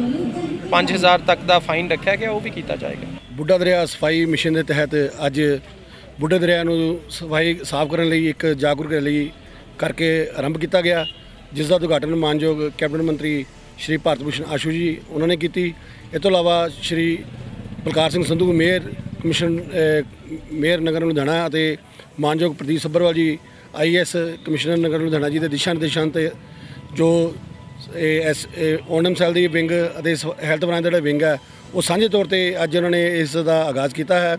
5000 ਤੱਕ ਦਾ ਫਾਈਨ ਰੱਖਿਆ ਗਿਆ ਉਹ ਵੀ ਕੀਤਾ ਜਾਏਗਾ। ਬੁੱਢਾ ਦਰਿਆ ਸਫ਼ਾਈ ਮਿਸ਼ਨ ਦੇ ਤਹਿਤ ਅੱਜ ਬੁੱਢੇ ਦਰਿਆ ਨੂੰ ਸਫ਼ਾਈ ਸਾਫ਼ ਕਰਨ ਲਈ ਇੱਕ ਜਾਗਰੂਕ ਰੈਲੀ ਕਰਕੇ ਆਰੰਭ ਕੀਤਾ ਗਿਆ। ਜਿਸ ਦਾ ਉਦਘਾਟਨ ਮਾਨਯੋਗ ਕੈਬਨਿਟ ਮੰਤਰੀ ਸ਼੍ਰੀ ਭਾਰਤ ਭੂਸ਼ਣ ਆਸ਼ੂ ਜੀ, ਉਹਨਾਂ ਨੇ ਕੀਤੀ। ਇਸ ਤੋਂ ਇਲਾਵਾ Shri Balkar Singh Sandhu, mayor commission mayor ਨਗਰ ਲੁਧਿਆਣਾ ਅਤੇ ਮਾਨਯੋਗ ਪ੍ਰਦੀਪ ਸੱਭਰਵਾਲ ਜੀ ਆਈਐਸ ਕਮਿਸ਼ਨਰ ਨਗਰ ਲੁਧਿਆਣਾ ਜੀ ਦੇ ਦਿਸ਼ਾ ਨਿਰਦੇਸ਼ਾਂ ਤੇ ਜੋ ਇਹ ਓਨਮ ਸੈਲ ਦੀ ਵਿੰਗ ਅਤੇ ਹੈਲਥ ਬ੍ਰਾਂਚ ਦਾ ਜਿਹੜਾ ਵਿੰਗ ਹੈ, ਉਹ ਸਾਂਝੇ ਤੌਰ ਤੇ ਅੱਜ ਉਹਨਾਂ ਨੇ ਇਸ ਦਾ ਆਗਾਜ਼ ਕੀਤਾ ਹੈ।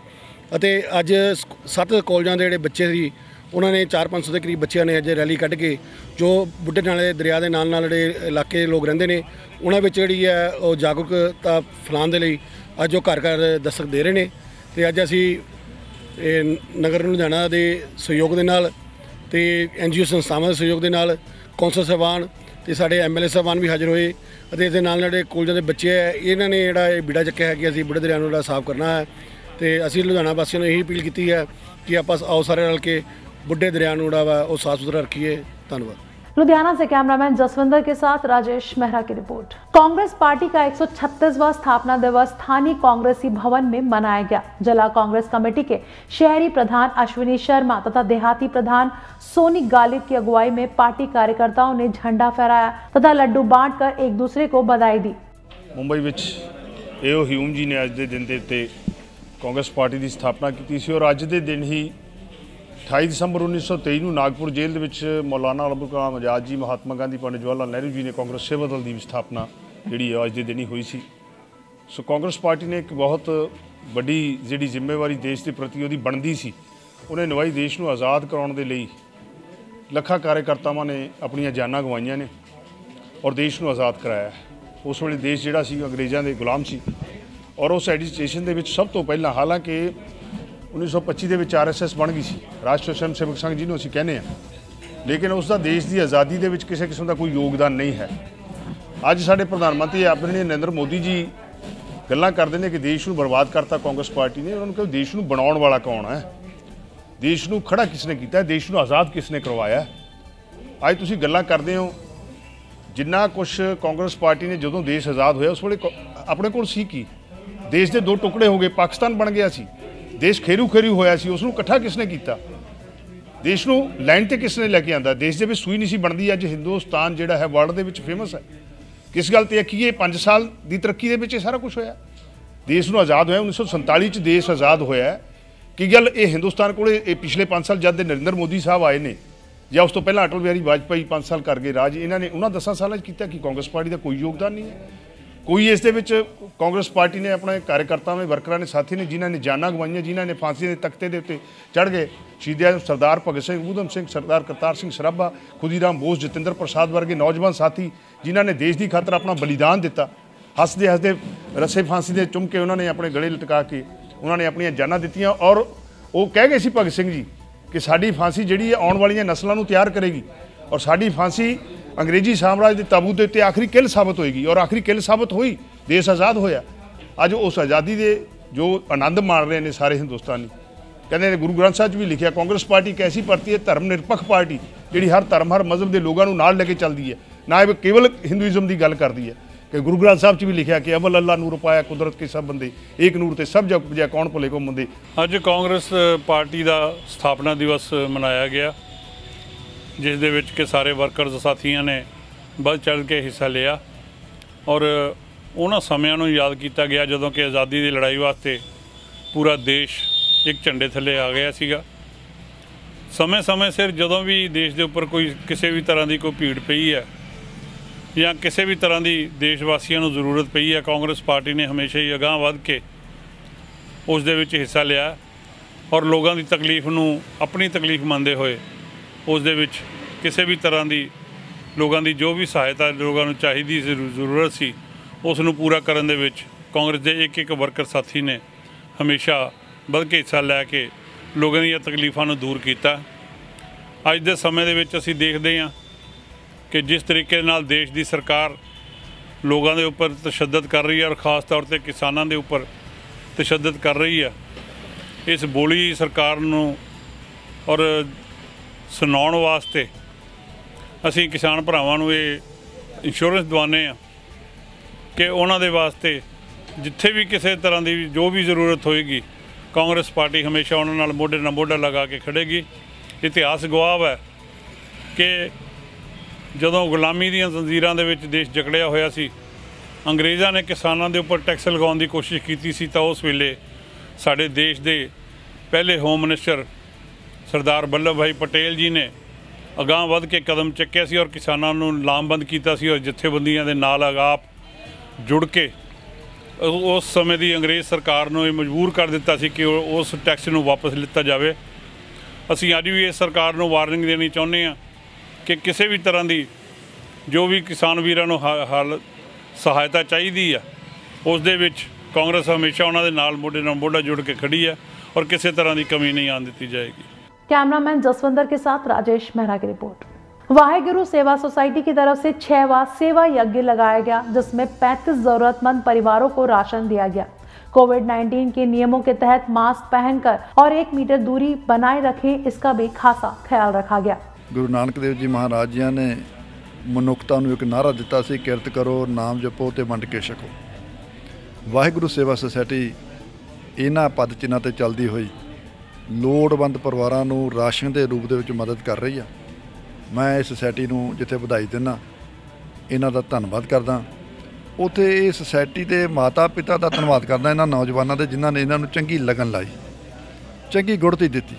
ਅਤੇ ਅੱਜ ਸਕ- ਸੱਤ ਕਾਲਜਾਂ ਦੇ ਜਿਹੜੇ ਬੱਚੇ ਸੀ ਉਹਨਾਂ ਨੇ 4-500 ਦੇ ਕਰੀਬ ਬੱਚਿਆਂ ਨੇ ਅੱਜ ਰੈਲੀ ਕੱਢ ਕੇ, ਜੋ ਬੁੱਢੇ ਨਾਲੇ ਦਰਿਆ ਦੇ ਨਾਲ ਨਾਲ ਜਿਹੜੇ ਇਲਾਕੇ ਦੇ ਲੋਕ ਰਹਿੰਦੇ ਨੇ, ਉਹਨਾਂ ਵਿੱਚ ਜਿਹੜੀ ਹੈ ਉਹ ਜਾਗਰੂਕਤਾ ਫੈਲਾਉਣ ਦੇ ਲਈ ਅੱਜ ਉਹ ਘਰ ਘਰ ਦਸਤਕ ਦੇ ਰਹੇ ਨੇ ਤੇ ਅੱਜ ਅਸੀਂ ਇਹ ਨਗਰ ਲੁਧਿਆਣਾ ਦੇ ਸਹਿਯੋਗ ਦੇ ਨਾਲ ਤੇ ਐਨਜੀਓ ਸੰਸਥਾਵਾਂ ਦੇ ਸਹਿਯੋਗ ਦੇ ਨਾਲ ਕੌਂਸਲ ਸਾਹਿਬਾਨ ਤੇ ਸਾਡੇ ਐਮਐਲਏ ਸਾਹਿਬਾਨ ਵੀ ਹਾਜ਼ਰ ਹੋਏ ਅਤੇ ਇਸ ਦੇ ਨਾਲ ਨਾਲ ਜਿਹੜੇ ਕਾਲਜਾਂ ਦੇ ਬੱਚੇ ਹੈ, ਇਹਨਾਂ ਨੇ ਜਿਹੜਾ ਇਹ ਬਿੜਾ ਚੱਕਿਆ ਹੈ ਕਿ ਅਸੀਂ ਬੁੱਢੇ ਦਰਿਆ ਨੂੰ ਜਿਹੜਾ ਸਾਫ਼ ਕਰਨਾ ਹੈ ਤੇ ਅਸੀਂ ਲੁਧਿਆਣਾ ਵਾਸੀਆਂ ਨੂੰ ਇਹੀ ਅਪੀਲ ਕੀਤੀ ਹੈ ਕਿ ਆਪਾਂ ਆਓ ਸਾਰੇ ਰਲ ਕੇ बुढ़े दरिया जोड़ा वा वो साफ़ सुथरा रखिए। धनबाद लुधियाना से कैमरामैन जसविंदर के साथ राजेश मेहरा की रिपोर्ट। कांग्रेस पार्टी का 136वां स्थापना दिवस स्थानीय कांग्रेसी भवन में मनाया गया। जिला कांग्रेस कमेटी के शहरी प्रधान अश्विनी शर्मा तथा देहाती प्रधान सोनी गालिब की अगुवाई में पार्टी कार्यकर्ताओं ने झंडा फहराया तथा लड्डू बांट कर एक दूसरे को बधाई दी। मुंबई विच एओ ह्यूम जी ने अज के दिन के उत्ते कांग्रेस पार्टी की स्थापना की और अज के दिन ही 28 ਦਸੰਬਰ 1923 ਨੂੰ ਨਾਗਪੁਰ ਜੇਲ੍ਹ ਦੇ ਵਿੱਚ ਮੌਲਾਨਾ ਅਬੁਲ ਕਲਾਮ ਆਜ਼ਾਦ ਜੀ, ਮਹਾਤਮਾ ਗਾਂਧੀ, ਪੰਡਿਤ ਜਵਾਹਰ ਲਾਲ ਨਹਿਰੂ ਜੀ ਨੇ ਕਾਂਗਰਸ ਸੇਵਾ ਦਲ ਦੀ ਸਥਾਪਨਾ ਜਿਹੜੀ ਹੈ ਅੱਜ ਦੇ ਦਿਨੀ ਹੋਈ ਸੀ। ਸੋ ਕਾਂਗਰਸ ਪਾਰਟੀ ਨੇ ਇੱਕ ਬਹੁਤ ਵੱਡੀ ਜਿਹੜੀ ਜ਼ਿੰਮੇਵਾਰੀ ਦੇਸ਼ ਦੇ ਪ੍ਰਤੀ ਉਹਦੀ ਬਣਦੀ ਸੀ, ਉਹਨੇ ਨਵਾਈ ਦੇਸ਼ ਨੂੰ ਆਜ਼ਾਦ ਕਰਾਉਣ ਦੇ ਲਈ ਲੱਖਾਂ ਕਾਰਜਕਰਤਾਵਾਂ ਨੇ ਆਪਣੀਆਂ ਜਾਨਾਂ ਗਵਾਈਆਂ ਨੇ ਔਰ ਦੇਸ਼ ਨੂੰ ਆਜ਼ਾਦ ਕਰਾਇਆ ਉਸ ਵੇਲੇ ਦੇਸ਼ ਜਿਹੜਾ ਸੀ ਅੰਗਰੇਜ਼ਾਂ ਦੇ ਗੁਲਾਮ ਸੀ ਔਰ ਉਸ ਐਡੀਸਟੇਸ਼ਨ ਦੇ ਵਿੱਚ ਸਭ ਤੋਂ ਪਹਿਲਾਂ ਹਾਲਾਂਕਿ 1925 ਦੇ ਵਿੱਚ ਆਰਐਸਐਸ ਬਣ ਗਈ ਸੀ। ਰਾਸ਼ਟਰੀ ਸਵੈਮ ਸੇਵਕ ਸੰਘ ਜਿਹਨੂੰ ਅਸੀਂ ਕਹਿੰਦੇ ਆ ਲੇਕਿਨ ਉਸ ਦਾ ਦੇਸ਼ ਦੀ ਆਜ਼ਾਦੀ ਦੇ ਵਿੱਚ ਕਿਸੇ ਕਿਸਮ ਦਾ ਕੋਈ ਯੋਗਦਾਨ ਨਹੀਂ ਹੈ। ਅੱਜ ਸਾਡੇ ਪ੍ਰਧਾਨ ਮੰਤਰੀ ਆਪਣੇ ਨਰਿੰਦਰ ਮੋਦੀ ਜੀ ਗੱਲਾਂ ਕਰਦੇ ਨੇ ਕਿ ਦੇਸ਼ ਨੂੰ ਬਰਬਾਦ ਕਰਤਾ ਕਾਂਗਰਸ ਪਾਰਟੀ ਨੇ। ਉਹਨਾਂ ਨੂੰ ਕਹਿੰਦੇ ਦੇਸ਼ ਨੂੰ ਬਣਾਉਣ ਵਾਲਾ ਕੌਣ ਹੈ? ਦੇਸ਼ ਨੂੰ ਖੜਾ ਕਿਸ ਨੇ ਕੀਤਾ ਦੇਸ਼ ਨੂੰ ਆਜ਼ਾਦ ਕਿਸ ਨੇ ਕਰਵਾਇਆ ਅੱਜ ਤੁਸੀਂ ਗੱਲਾਂ ਕਰਦੇ ਹੋ, ਜਿੰਨਾ ਕੁਝ ਕਾਂਗਰਸ ਪਾਰਟੀ ਨੇ ਜਦੋਂ ਦੇਸ਼ ਆਜ਼ਾਦ ਹੋਇਆ, ਉਸ ਵੇਲੇ ਕੋ- ਆਪਣੇ ਕੋਲ ਸੀ ਕੀ? ਦੇਸ਼ ਦੇ ਦੋ ਟੁਕੜੇ ਹੋ ਗਏ, ਪਾਕਿਸਤਾਨ ਬਣ ਗਿਆ ਸੀ। ਦੇਸ਼ ਖੇਰੂ ਖੇਰੂ ਹੋਇਆ ਸੀ ਉਸ ਨੂੰ ਇਕੱਠਾ ਕਿਸਨੇ ਕੀਤਾ? ਦੇਸ਼ ਨੂੰ ਲਾਈਨ ਤੇ ਕਿਸ ਨੇ ਲੈ ਕੇ ਆਂਦਾ? ਦੇਸ਼ ਦੇ ਵਿੱਚ ਸੂਈ ਨਹੀਂ ਸੀ ਬਣਦੀ, ਅੱਜ ਹਿੰਦੁਸਤਾਨ ਜਿਹੜਾ ਹੈ ਵਰਲਡ ਦੇ ਵਿੱਚ ਫੇਮਸ ਹੈ। ਕਿਸ ਗੱਲ ਤੇ ਹੈ ਕਿ ਇਹ 5 ਸਾਲ ਦੀ ਤਰੱਕੀ ਦੇ ਵਿੱਚ ਇਹ ਸਾਰਾ ਕੁਝ ਹੋਇਆ। ਦੇਸ਼ ਨੂੰ ਆਜ਼ਾਦ ਹੋਇਆ 1947 ਚ ਦੇਸ਼ ਆਜ਼ਾਦ ਹੋਇਆ ਕੀ ਗੱਲ ਇਹ ਹਿੰਦੁਸਤਾਨ ਕੋਲੇ, ਇਹ ਪਿਛਲੇ 5 ਸਾਲ ਜਦ ਦੇ ਨਰਿੰਦਰ ਮੋਦੀ ਸਾਹਿਬ ਆਏ ਨੇ, ਜਾਂ ਉਸ ਤੋਂ ਪਹਿਲਾਂ ਅਟਲ ਬਿਹਾਰੀ ਵਾਜਪਾਈ 5 ਸਾਲ ਕਰ ਗਏ ਰਾਜ, ਇਹਨਾਂ ਨੇ ਉਹਨਾਂ 10 ਸਾਲਾਂ 'ਚ ਕੀਤਾ ਕਿ? ਕਾਂਗਰਸ ਪਾਰਟੀ ਦਾ ਕੋਈ ਯੋਗਦਾਨ ਨਹੀਂ ਹੈ। ਕੋਈ ਇਸ ਦੇ ਵਿੱਚ ਕਾਂਗਰਸ ਪਾਰਟੀ ਨੇ ਆਪਣੇ ਕਾਰਜਕਰਤਾਵਾਂ ਨੇ, ਵਰਕਰਾਂ ਨੇ, ਸਾਥੀ ਨੇ, ਜਿਨ੍ਹਾਂ ਨੇ ਜਾਨਾਂ ਗਵਾਈਆਂ, ਜਿਨ੍ਹਾਂ ਨੇ ਫਾਂਸੀ ਦੇ ਤਖਤੇ ਦੇ ਉੱਤੇ ਚੜ ਗਏ। ਸ਼ਹੀਦਿਆਂ ਸਰਦਾਰ ਭਗਤ ਸਿੰਘ, ਊਧਮ ਸਿੰਘ, ਸਰਦਾਰ ਕਰਤਾਰ ਸਿੰਘ ਸਰਾਭਾ ਖੁਦੀਰਾਮ ਬੋਸ, ਜਤਿੰਦਰ ਪ੍ਰਸਾਦ ਵਰਗੇ ਨੌਜਵਾਨ ਸਾਥੀ, ਜਿਨ੍ਹਾਂ ਨੇ ਦੇਸ਼ ਦੀ ਖਾਤਰ ਆਪਣਾ ਬਲੀਦਾਨ ਦਿੱਤਾ। ਹੱਸਦੇ ਹੱਸਦੇ ਰੱਸੇ ਫਾਂਸੀ ਦੇ ਚੁੰਮ ਕੇ ਉਹਨਾਂ ਨੇ ਆਪਣੇ ਗਲੇ ਲਟਕਾ ਕੇ ਉਹਨਾਂ ਨੇ ਆਪਣੀਆਂ ਜਾਨਾਂ ਦਿੱਤੀਆਂ ਔਰ ਉਹ ਕਹਿ ਗਏ ਸੀ ਭਗਤ ਸਿੰਘ ਜੀ ਕਿ ਸਾਡੀ ਫਾਂਸੀ ਜਿਹੜੀ ਹੈ ਆਉਣ ਵਾਲੀਆਂ ਨਸਲਾਂ ਨੂੰ ਤਿਆਰ ਕਰੇਗੀ ਔਰ ਸਾਡੀ ਫਾਂਸੀ ਅੰਗਰੇਜ਼ੀ ਸਾਮਰਾਜ ਦੇ ਤਾਬੂ ਦੇ ਉੱਤੇ ਆਖਰੀ ਕਿੱਲ ਸਾਬਤ ਹੋਏਗੀ ਔਰ ਆਖਰੀ ਕਿੱਲ ਸਾਬਤ ਹੋਈ, ਦੇਸ਼ ਆਜ਼ਾਦ ਹੋਇਆ। ਅੱਜ ਉਸ ਆਜ਼ਾਦੀ ਦੇ ਜੋ ਆਨੰਦ ਮਾਣ ਰਹੇ ਨੇ ਸਾਰੇ ਹਿੰਦੁਸਤਾਨੀ, ਕਹਿੰਦੇ ਨੇ ਗੁਰੂ ਗ੍ਰੰਥ ਸਾਹਿਬ 'ਚ ਵੀ ਲਿਖਿਆ, ਕਾਂਗਰਸ ਪਾਰਟੀ ਇੱਕ ਐਸੀ ਪਾਰਟੀ ਹੈ, ਧਰਮ ਨਿਰਪੱਖ ਪਾਰਟੀ, ਜਿਹੜੀ ਹਰ ਧਰਮ, ਹਰ ਮਜ਼ਹਬ ਦੇ ਲੋਕਾਂ ਨੂੰ ਨਾਲ ਲੈ ਕੇ ਚੱਲਦੀ ਹੈ। ਨਾ ਇਹ ਕੇਵਲ ਹਿੰਦੂਇਜ਼ਮ ਦੀ ਗੱਲ ਕਰਦੀ ਹੈ ਕਿ ਗੁਰੂ ਗ੍ਰੰਥ ਸਾਹਿਬ 'ਚ ਵੀ ਲਿਖਿਆ ਕਿ ਅਵਲ ਅੱਲਾ ਨੂਰ ਪਾਇਆ ਕੁਦਰਤ ਕੇ ਸਭ ਬੰਦੇ, ਏਕ ਨੂਰ ਤੇ ਸਭ ਜਗ ਉਪਜਿਆ ਕੌਣ ਭਲੇ ਕੋ ਮੰਦੇ। ਅੱਜ ਕਾਂਗਰਸ ਪਾਰਟੀ ਦਾ ਸਥਾਪਨਾ ਦਿਵਸ ਮਨਾਇਆ ਗਿਆ। ਜਿਸ ਦੇ ਵਿੱਚ ਕਿ ਸਾਰੇ ਵਰਕਰਸ ਸਾਥੀਆਂ ਨੇ ਵੱਧ ਚੜ੍ਹ ਕੇ ਹਿੱਸਾ ਲਿਆ। ਔਰ ਉਹਨਾਂ ਸਮਿਆਂ ਨੂੰ ਯਾਦ ਕੀਤਾ ਗਿਆ ਜਦੋਂ ਕਿ ਆਜ਼ਾਦੀ ਦੀ ਲੜਾਈ ਵਾਸਤੇ ਪੂਰਾ ਦੇਸ਼ ਇੱਕ ਝੰਡੇ ਥੱਲੇ ਆ ਗਿਆ ਸੀਗਾ। ਸਮੇਂ-ਸਮੇਂ ਸਿਰ ਜਦੋਂ ਵੀ ਦੇਸ਼ ਦੇ ਉੱਪਰ ਕੋਈ ਕਿਸੇ ਵੀ ਤਰ੍ਹਾਂ ਦੀ ਕੋਈ ਭੀੜ ਪਈ ਹੈ ਜਾਂ ਕਿਸੇ ਵੀ ਤਰ੍ਹਾਂ ਦੀ ਦੇਸ਼ ਵਾਸੀਆਂ ਨੂੰ ਜ਼ਰੂਰਤ ਪਈ ਹੈ, ਕਾਂਗਰਸ ਪਾਰਟੀ ਨੇ ਹਮੇਸ਼ਾ ਹੀ ਅਗਾਂਹ ਵੱਧ ਕੇ ਉਸ ਦੇ ਵਿੱਚ ਹਿੱਸਾ ਲਿਆ ਔਰ ਲੋਕਾਂ ਦੀ ਤਕਲੀਫ ਨੂੰ ਆਪਣੀ ਤਕਲੀਫ ਮੰਨਦੇ ਹੋਏ ਉਸ ਦੇ ਵਿੱਚ ਕਿਸੇ ਵੀ ਤਰ੍ਹਾਂ ਦੀ ਲੋਕਾਂ ਦੀ ਜੋ ਵੀ ਸਹਾਇਤਾ ਲੋਕਾਂ ਨੂੰ ਚਾਹੀਦੀ ਜ਼ਰੂ- ਜ਼ਰੂਰਤ ਸੀ, ਉਸ ਨੂੰ ਪੂਰਾ ਕਰਨ ਦੇ ਵਿੱਚ ਕਾਂਗਰਸ ਦੇ ਇੱਕ ਇੱਕ ਵਰਕਰ ਸਾਥੀ ਨੇ ਹਮੇਸ਼ਾ ਵੱਧ ਕੇ ਹਿੱਸਾ ਲੈ ਕੇ ਲੋਕਾਂ ਦੀਆਂ ਤਕਲੀਫਾਂ ਨੂੰ ਦੂਰ ਕੀਤਾ। ਅੱਜ ਦੇ ਸਮੇਂ ਦੇ ਵਿੱਚ ਅਸੀਂ ਦੇਖਦੇ ਹਾਂ ਕਿ ਜਿਸ ਤਰੀਕੇ ਨਾਲ ਦੇਸ਼ ਦੀ ਸਰਕਾਰ ਲੋਕਾਂ ਦੇ ਉੱਪਰ ਤਸ਼ੱਦਦ ਕਰ ਰਹੀ ਹੈ ਔਰ ਖਾਸ ਤੌਰ ਤੇ ਕਿਸਾਨਾਂ ਦੇ ਉੱਪਰ ਤਸ਼ੱਦਦ ਕਰ ਰਹੀ ਹੈ। ਇਸ ਬੋਲੀ ਸਰਕਾਰ ਨੂੰ ਔਰ ਸੁਣਾਉਣ ਵਾਸਤੇ ਅਸੀਂ ਕਿਸਾਨ ਭਰਾਵਾਂ ਨੂੰ ਇਹ ਇੰਸ਼ੋਰੈਂਸ ਦਿਵਾਉਂਦੇ ਆ ਕਿ ਉਹਨਾਂ ਦੇ ਵਾਸਤੇ ਜਿੱਥੇ ਵੀ ਕਿਸੇ ਤਰ੍ਹਾਂ ਦੀ ਜੋ ਵੀ ਜ਼ਰੂਰਤ ਹੋਏਗੀ, ਕਾਂਗਰਸ ਪਾਰਟੀ ਹਮੇਸ਼ਾ ਉਹਨਾਂ ਨਾਲ ਮੋਢੇ ਨਾਲ ਮੋਢਾ ਲਗਾ ਕੇ ਖੜੇਗੀ। ਇਤਿਹਾਸ ਗਵਾਹ ਹੈ ਕਿ ਜਦੋਂ ਗੁਲਾਮੀ ਦੀਆਂ ਜ਼ੰਜੀਰਾਂ ਦੇ ਵਿੱਚ ਦੇਸ਼ ਜਕੜਿਆ ਹੋਇਆ ਸੀ, ਅੰਗਰੇਜ਼ਾਂ ਨੇ ਕਿਸਾਨਾਂ ਦੇ ਉੱਪਰ ਟੈਕਸ ਲਗਾਉਣ ਦੀ ਕੋਸ਼ਿਸ਼ ਕੀਤੀ ਸੀ, ਤਾਂ ਉਸ ਵੇਲੇ ਸਾਡੇ ਦੇਸ਼ ਦੇ ਪਹਿਲੇ ਹੋਮ ਮਿਨਿਸਟਰ ਸਰਦਾਰ ਵੱਲਭ ਭਾਈ ਪਟੇਲ ਜੀ ਨੇ ਅਗਾਂਹ ਵੱਧ ਕੇ ਕਦਮ ਚੱਕਿਆ ਸੀ ਔਰ ਕਿਸਾਨਾਂ ਨੂੰ ਲਾਮਬੰਦ ਕੀਤਾ ਸੀ ਔਰ ਜਥੇਬੰਦੀਆਂ ਦੇ ਨਾਲ ਅਗਾਪ ਜੁੜ ਕੇ ਉਸ ਸਮੇਂ ਦੀ ਅੰਗਰੇਜ਼ ਸਰਕਾਰ ਨੂੰ ਇਹ ਮਜਬੂਰ ਕਰ ਦਿੱਤਾ ਸੀ ਕਿ ਉਹ- ਉਸ ਟੈਕਸ ਨੂੰ ਵਾਪਸ ਲਿੱਤਾ ਜਾਵੇ। ਅਸੀਂ ਅੱਜ ਵੀ ਇਸ ਸਰਕਾਰ ਨੂੰ ਵਾਰਨਿੰਗ ਦੇਣੀ ਚਾਹੁੰਦੇ ਹਾਂ ਕਿ ਕਿਸੇ ਵੀ ਤਰ੍ਹਾਂ ਦੀ ਜੋ ਵੀ ਕਿਸਾਨ ਵੀਰਾਂ ਨੂੰ ਹ- ਹੱਲ ਸਹਾਇਤਾ ਚਾਹੀਦੀ ਆ, ਉਸ ਦੇ ਵਿੱਚ ਕਾਂਗਰਸ ਹਮੇਸ਼ਾ ਉਹਨਾਂ ਦੇ ਨਾਲ ਮੋਢੇ ਨਾਲ ਮੋਢਾ ਜੁੜ ਕੇ ਖੜੀ ਆ ਔਰ ਕਿਸੇ ਤਰ੍ਹਾਂ ਦੀ ਕਮੀ ਨਹੀਂ ਆਉਣ ਦਿੱਤੀ ਜਾਏਗੀ। कैमरामैन जसवंदर के साथ राजेश मेहरा की रिपोर्ट वाहेगुरु सेवा सोसाइटी की तरफ से छहवा सेवा यज्ञ लगाया गया जिसमें 35 जरूरतमंद परिवारों को राशन दिया गया कोविड 19 के नियमों के तहत मास्क पहनकर और एक मीटर दूरी बनाए रखें इसका भी खासा ख्याल रखा गया ਗੁਰੂ ਨਾਨਕ ਦੇਵ ਜੀ ਮਹਾਰਾਜ ਜੀਆਂ ਨੇ ਮਨੁੱਖਤਾ ਨੂੰ ਇੱਕ ਨਾਰਾ ਦਿੱਤਾ ਸੀ ਕਿਰਤ ਕਰੋ ਨਾਮ ਜਪੋ ਤੇ ਵੰਡ ਕੇ ਛਕੋ ਵਾਹਿਗੁਰੂ ਸੇਵਾ ਸੁਸਾਇਟੀ ਇਹਨਾਂ ਪਦ ਚਿੰਨ੍ਹਾਂ ਤੇ ਚੱਲਦੀ ਹੋਈ ਲੋੜਵੰਦ ਪਰਿਵਾਰਾਂ ਨੂੰ ਰਾਸ਼ਨ ਦੇ ਰੂਪ ਦੇ ਵਿੱਚ ਮਦਦ ਕਰ ਰਹੀ ਆ। ਮੈਂ ਇਸ ਸੁਸਾਇਟੀ ਨੂੰ ਜਿੱਥੇ ਵਧਾਈ ਦਿੰਦਾ, ਇਹਨਾਂ ਦਾ ਧੰਨਵਾਦ ਕਰਦਾ। ਉਥੇ ਇਹ ਸੁਸਾਇਟੀ ਦੇ ਮਾਤਾ ਪਿਤਾ ਦਾ ਧੰਨਵਾਦ ਕਰਦਾ ਇਹਨਾਂ ਨੌਜਵਾਨਾਂ ਦੇ, ਜਿਨ੍ਹਾਂ ਨੇ ਇਹਨਾਂ ਨੂੰ ਚੰਗੀ ਲਗਨ ਲਾਈ, ਚੰਗੀ ਗੁੜਤੀ ਦਿੱਤੀ।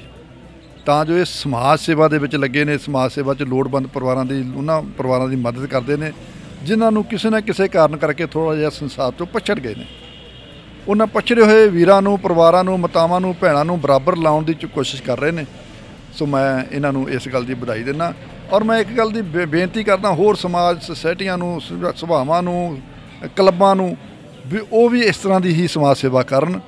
ਤਾਂ ਜੋ ਇਹ ਸਮਾਜ ਸੇਵਾ ਦੇ ਵਿੱਚ ਲੱਗੇ ਨੇ, ਸਮਾਜ ਸੇਵਾ 'ਚ ਲੋੜਵੰਦ ਪਰਿਵਾਰਾਂ ਦੀ, ਉਹਨਾਂ ਪਰਿਵਾਰਾਂ ਦੀ ਮਦਦ ਕਰਦੇ ਨੇ, ਜਿਨ੍ਹਾਂ ਨੂੰ ਕਿਸੇ ਨਾ ਕਿਸੇ ਕਾਰਨ ਕਰਕੇ ਥੋੜਾ ਜਿਹਾ ਸੰਸਾਰ ਤੋਂ ਪਛੜ ਗਏ ਨੇ। ਉਹਨਾਂ ਪਛੜੇ ਹੋਏ ਵੀਰਾਂ ਨੂੰ, ਪਰਿਵਾਰਾਂ ਨੂੰ, ਮਾਤਾਵਾਂ ਨੂੰ, ਭੈਣਾਂ ਨੂੰ ਬਰਾਬਰ ਲਾਉਣ ਦੀ ਚ ਕੋਸ਼ਿਸ਼ ਕਰ ਰਹੇ ਨੇ। ਸੋ ਮੈਂ ਇਹਨਾਂ ਨੂੰ ਇਸ ਗੱਲ ਦੀ ਵਧਾਈ ਦਿੰਦਾ ਔਰ ਮੈਂ ਇੱਕ ਗੱਲ ਦੀ ਬੇ- ਬੇਨਤੀ ਕਰਦਾ ਹੋਰ ਸਮਾਜ, ਸੁਸਾਇਟੀਆਂ ਨੂੰ ਸੁਭਾਵਾਂ ਨੂੰ, ਕਲੱਬਾਂ ਨੂੰ ਵੀ ਉਹ ਵੀ ਇਸ ਤਰ੍ਹਾਂ ਦੀ ਹੀ ਸਮਾਜ ਸੇਵਾ ਕਰਨ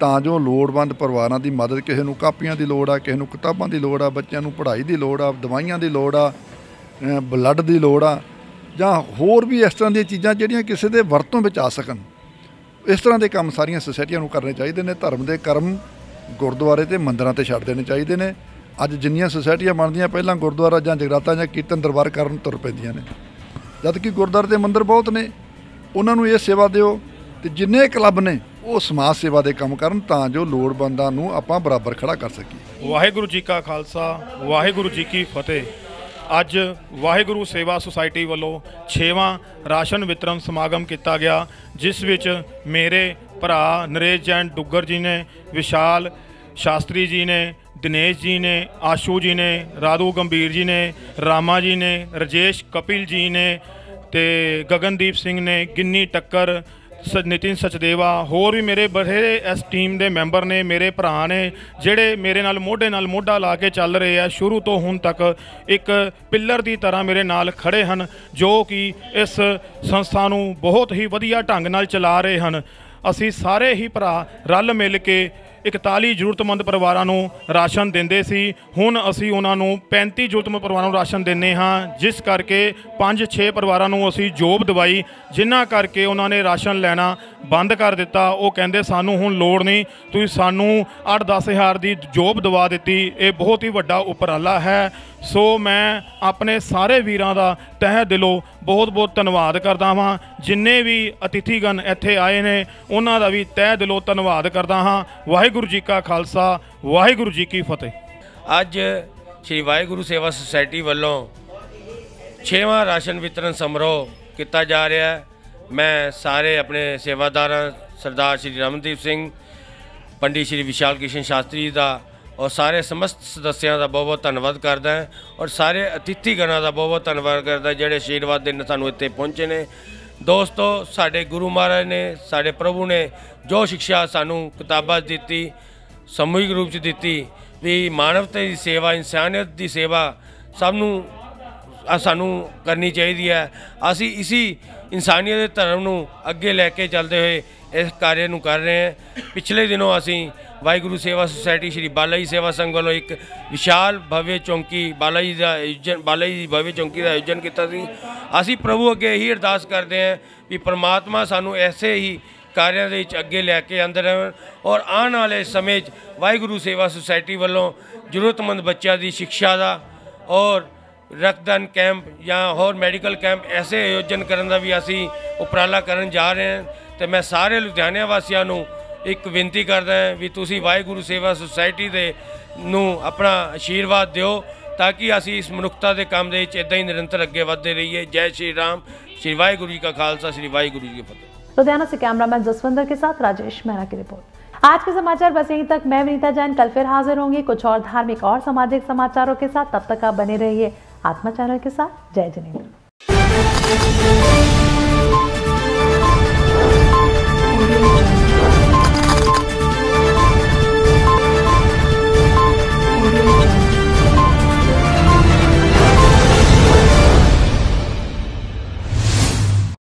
ਤਾਂ ਜੋ ਲੋੜਵੰਦ ਪਰਿਵਾਰਾਂ ਦੀ ਮਦਦ, ਕਿਸੇ ਨੂੰ ਕਾਪੀਆਂ ਦੀ ਲੋੜ ਆ, ਕਿਸੇ ਨੂੰ ਕਿਤਾਬਾਂ ਦੀ ਲੋੜ ਆ, ਬੱਚਿਆਂ ਨੂੰ ਪੜ੍ਹਾਈ ਦੀ ਲੋੜ ਆ, ਦਵਾਈਆਂ ਦੀ ਲੋੜ ਆ ਬਲੱਡ ਦੀ ਲੋੜ ਆ ਜਾਂ ਹੋਰ ਵੀ ਇਸ ਤਰ੍ਹਾਂ ਦੀਆਂ ਚੀਜ਼ਾਂ ਜਿਹੜੀਆਂ ਕਿਸੇ ਦੇ ਵਰਤੋਂ ਵਿੱਚ ਆ ਸਕਣ। ਇਸ ਤਰ੍ਹਾਂ ਦੇ ਕੰਮ ਸਾਰੀਆਂ ਸੁਸਾਇਟੀਆਂ ਨੂੰ ਕਰਨੇ ਚਾਹੀਦੇ ਨੇ, ਧਰਮ ਦੇ ਕਰਮ ਗੁਰਦੁਆਰੇ ਤੇ ਮੰਦਰਾਂ ਤੇ ਛੱਡ ਦੇਣੇ ਚਾਹੀਦੇ ਨੇ। ਅੱਜ ਜਿੰਨੀਆਂ ਸੁਸਾਇਟੀਆਂ ਬਣਦੀਆਂ, ਪਹਿਲਾਂ ਗੁਰਦੁਆਰਾ ਜਾਂ ਜਗਰਾਤਾ ਜਾਂ ਕੀਰਤਨ ਦਰਬਾਰ ਕਰਨ ਤੁਰ ਪੈਂਦੀਆਂ ਨੇ। ਜਦ ਕਿ ਗੁਰਦੁਆਰੇ ਤੇ ਮੰਦਰ ਬਹੁਤ ਨੇ, ਉਹਨਾਂ ਨੂੰ ਇਹ ਸੇਵਾ ਦਿਓ ਤੇ ਜਿੰਨੇ ਕਲੱਬ ਨੇ, ਉਹ ਸਮਾਜ ਸੇਵਾ ਦੇ ਕੰਮ ਕਰਨ ਤਾਂ ਜੋ ਲੋੜਵੰਦਾਂ ਨੂੰ ਆਪਾਂ ਬਰਾਬਰ ਖੜਾ ਕਰ ਸਕੀਏ। ਵਾਹਿਗੁਰੂ ਜੀ ਕਾ ਖਾਲਸਾ, ਵਾਹਿਗੁਰੂ ਜੀ ਕੀ ਫਤਿਹ। ਅੱਜ ਵਾਹਿਗੁਰੂ ਸੇਵਾ ਸੁਸਾਇਟੀ ਵੱਲੋਂ 6ਵਾਂ ਰਾਸ਼ਨ ਵਿਤਰਨ ਸਮਾਗਮ ਕੀਤਾ ਗਿਆ, ਜਿਸ ਵਿੱਚ ਮੇਰੇ ਭਰਾ ਨਰੇਸ਼ ਜੈਨ ਡੁੱਗਰ ਜੀ ਨੇ, ਵਿਸ਼ਾਲ ਸ਼ਾਸਤਰੀ ਜੀ ਨੇ, ਦਿਨੇਸ਼ ਜੀ ਨੇ, ਆਸ਼ੂ ਜੀ ਨੇ, ਰਾਧੂ ਗੰਭੀਰ ਜੀ ਨੇ, ਰਾਮਾ ਜੀ ਨੇ, ਰਜੇਸ਼ ਕਪਿਲ ਜੀ ਨੇ ਤੇ ਗਗਨਦੀਪ ਸਿੰਘ ਨੇ, ਗਿੰਨੀ ਟੱਕਰ ਸ- ਨਿਤਿਨ ਸਚਦੇਵਾ, ਹੋਰ ਵੀ ਮੇਰੇ ਬਥੇਰੇ ਇਸ ਟੀਮ ਦੇ ਮੈਂਬਰ ਨੇ, ਮੇਰੇ ਭਰਾ ਨੇ, ਜਿਹੜੇ ਮੇਰੇ ਨਾਲ ਮੋਢੇ ਨਾਲ ਮੋਢਾ ਲਾ ਕੇ ਚੱਲ ਰਹੇ ਆ, ਸ਼ੁਰੂ ਤੋਂ ਹੁਣ ਤੱਕ ਇੱਕ ਪਿੱਲਰ ਦੀ ਤਰ੍ਹਾਂ ਮੇਰੇ ਨਾਲ ਖੜੇ ਹਨ, ਜੋ ਕਿ ਇਸ ਸੰਸਥਾ ਨੂੰ ਬਹੁਤ ਹੀ ਵਧੀਆ ਢੰਗ ਨਾਲ ਚਲਾ ਰਹੇ ਹਨ। ਅਸੀਂ ਸਾਰੇ ਹੀ ਭਰਾ ਰਲ ਮਿਲ ਕੇ 41 ਜ਼ਰੂਰਤਮੰਦ ਪਰਿਵਾਰਾਂ ਨੂੰ ਰਾਸ਼ਨ ਦਿੰਦੇ ਸੀ। ਹੁਣ ਅਸੀਂ ਉਹਨਾਂ ਨੂੰ 35 ਜ਼ਰੂਰਤਮੰਦ ਪਰਿਵਾਰਾਂ ਨੂੰ ਰਾਸ਼ਨ ਦਿੰਨੇ ਹਾਂ। ਜਿਸ ਕਰਕੇ 5-6 ਪਰਿਵਾਰਾਂ ਨੂੰ ਅਸੀਂ ਜੋਬ ਦਵਾਈ, ਜਿਨ੍ਹਾਂ ਕਰਕੇ ਉਹਨਾਂ ਨੇ ਰਾਸ਼ਨ ਲੈਣਾ ਬੰਦ ਕਰ ਦਿੱਤਾ। ਉਹ ਕਹਿੰਦੇ, ਸਾਨੂੰ ਹੁਣ ਲੋੜ ਨਹੀਂ। ਤੁਸੀਂ ਸਾਨੂੰ 8-10 ਹਜ਼ਾਰ ਦੀ ਜੋਬ ਦਵਾ ਦਿੱਤੀ। ਇਹ ਬਹੁਤ ਹੀ ਵੱਡਾ ਉਪਰਾਲਾ ਹੈ। ਸੋ ਮੈਂ ਆਪਣੇ ਸਾਰੇ ਵੀਰਾਂ ਦਾ ਤਹਿ ਦਿਲੋਂ ਬਹੁਤ-ਬਹੁਤ ਧੰਨਵਾਦ ਕਰਦਾ ਹਾਂ। ਜਿੰਨੇ ਵੀ ਅਤਿਥੀਗਣ ਇੱਥੇ ਆਏ ਨੇ, ਉਹਨਾਂ ਦਾ ਵੀ ਤਹਿ ਦਿਲੋਂ ਧੰਨਵਾਦ ਕਰਦਾ ਹਾਂ। ਵਾਹਿਗੁਰੂ ਜੀ ਕਾ ਖਾਲਸਾ, ਵਾਹਿਗੁਰੂ ਜੀ ਕੀ ਫਤਿਹ। ਅੱਜ ਸ਼੍ਰੀ ਵਾਹਿਗੁਰੂ ਸੇਵਾ ਸੁਸਾਇਟੀ ਵੱਲੋਂ 6ਵਾਂ ਰਾਸ਼ਨ ਵਿਤਰਨ ਸਮਾਰੋਹ ਕੀਤਾ ਜਾ ਰਿਹਾ ਹੈ। ਮੈਂ ਸਾਰੇ ਆਪਣੇ ਸੇਵਾਦਾਰਾਂ ਸਰਦਾਰ ਸ਼੍ਰੀ ਰਮਨਦੀਪ ਸਿੰਘ, ਪੰਡਿਤ ਸ਼੍ਰੀ ਵਿਸ਼ਾਲ ਕ੍ਰਿਸ਼ਨ ਸ਼ਾਸਤਰੀ ਜੀ ਦਾ ਔਰ ਸਾਰੇ ਸਮਸਤ ਸਦੱਸਿਆਂ ਦਾ ਬਹੁਤ ਬਹੁਤ ਧੰਨਵਾਦ ਕਰਦਾ ਹਾਂ ਔਰ ਸਾਰੇ ਅਤਿਥੀਗਣਾਂ ਦਾ ਬਹੁਤ ਬਹੁਤ ਧੰਨਵਾਦ ਕਰਦਾ ਜਿਹੜੇ ਆਸ਼ੀਰਵਾਦ ਦੇਣ ਸਾਨੂੰ ਇੱਥੇ ਪਹੁੰਚੇ ਨੇ। ਦੋਸਤੋ, ਸਾਡੇ ਗੁਰੂ ਮਹਾਰਾਜ ਨੇ, ਸਾਡੇ ਪ੍ਰਭੂ ਨੇ ਜੋ ਸਿੱਖਿਆ ਸਾਨੂੰ ਕਿਤਾਬਾਂ 'ਚ ਦਿੱਤੀ, ਸਮੂਹਿਕ ਰੂਪ 'ਚ ਦਿੱਤੀ, ਵੀ ਮਾਨਵਤਾ ਦੀ ਸੇਵਾ, ਇਨਸਾਨੀਅਤ ਦੀ ਸੇਵਾ ਸਭ ਨੂੰ ਸਾਨੂੰ ਕਰਨੀ ਚਾਹੀਦੀ ਹੈ। ਅਸੀਂ ਇਸੀ ਇਨਸਾਨੀਅਤ ਦੇ ਧਰਮ ਨੂੰ ਅੱਗੇ ਲੈ ਕੇ ਚੱਲਦੇ ਹੋਏ ਇਸ ਕਾਰਜ ਨੂੰ ਕਰ ਰਹੇ ਹਾਂ। ਪਿਛਲੇ ਦਿਨੋਂ ਅਸੀਂ ਵਾਹਿਗੁਰੂ ਸੇਵਾ ਸੁਸਾਇਟੀ ਸ਼੍ਰੀ ਬਾਲਾ ਜੀ ਸੇਵਾ ਸੰਘ ਵੱਲੋਂ ਇੱਕ ਵਿਸ਼ਾਲ ਭਵਯ ਚੌਂਕੀ ਬਾਲਾ ਜੀ ਦਾ ਆਯੋਜਨ ਬਾਲਾ ਜੀ ਦੀ ਭਵਯ ਚੌਂਕੀ ਦਾ ਆਯੋਜਨ ਕੀਤਾ ਸੀ। ਅਸੀਂ ਪ੍ਰਭੂ ਅੱਗੇ ਇਹੀ ਅਰਦਾਸ ਕਰਦੇ ਹਾਂ ਵੀ ਪਰਮਾਤਮਾ ਸਾਨੂੰ ਐਸੇ ਹੀ ਕਾਰਿਆਂ ਦੇ ਵਿੱਚ ਅੱਗੇ ਲੈ ਕੇ ਆਂਦੇ ਰਹਿਣ ਔਰ ਆਉਣ ਵਾਲੇ ਸਮੇਂ 'ਚ ਵਾਹਿਗੁਰੂ ਸੇਵਾ ਸੁਸਾਇਟੀ ਵੱਲੋਂ ਜ਼ਰੂਰਤਮੰਦ ਬੱਚਿਆਂ ਦੀ ਸਿੱਖਿਆ ਦਾ ਔਰ ਰਕਤਦਾਨ ਕੈਂਪ ਜਾਂ ਹੋਰ ਮੈਡੀਕਲ ਕੈਂਪ ਐਸੇ ਆਯੋਜਨ ਕਰਨ ਦਾ ਵੀ ਅਸੀਂ ਉਪਰਾਲਾ ਕਰਨ ਜਾ ਰਹੇ ਹਾਂ। ਤੇ ਮੈਂ ਸਾਰੇ ਲੁਧਿਆਣੇ ਵਾਸੀਆਂ ਨੂੰ ਇੱਕ ਬੇਨਤੀ ਕਰਦਾ ਹਾਂ ਵੀ ਤੁਸੀਂ ਵਾਹਿਗੁਰੂ ਸੇਵਾ ਸੁਸਾਇਟੀ ਦੇ ਨੂੰ ਆਪਣਾ ਆਸ਼ੀਰਵਾਦ ਦਿਓ ਤਾਂ ਕਿ ਅਸੀਂ ਇਸ ਮਨੁੱਖਤਾ ਦੇ ਕੰਮ ਦੇ ਵਿੱਚ ਇਦਾਂ ਹੀ ਨਿਰੰਤਰ ਅੱਗੇ ਵਧਦੇ ਰਹੀਏ ਜੈ ਸ਼੍ਰੀ ਰਾਮ ਸ਼੍ਰੀ ਵਾਹਿਗੁਰੂ ਜੀ ਕਾ ਖਾਲਸਾ श्री वाहिगुरु जी की फतेह लुधियाना से कैमरामैन जसविंदर के साथ राजेश मेहरा की रिपोर्ट आज के समाचार बस यहीं तक मैं विनीता जैन कल फिर हाजिर होंगी कुछ और धार्मिक और सामाजिक समाचारों के साथ तब तक आप बने रहिए आत्मा चैनल के साथ जय जिनेन्द्र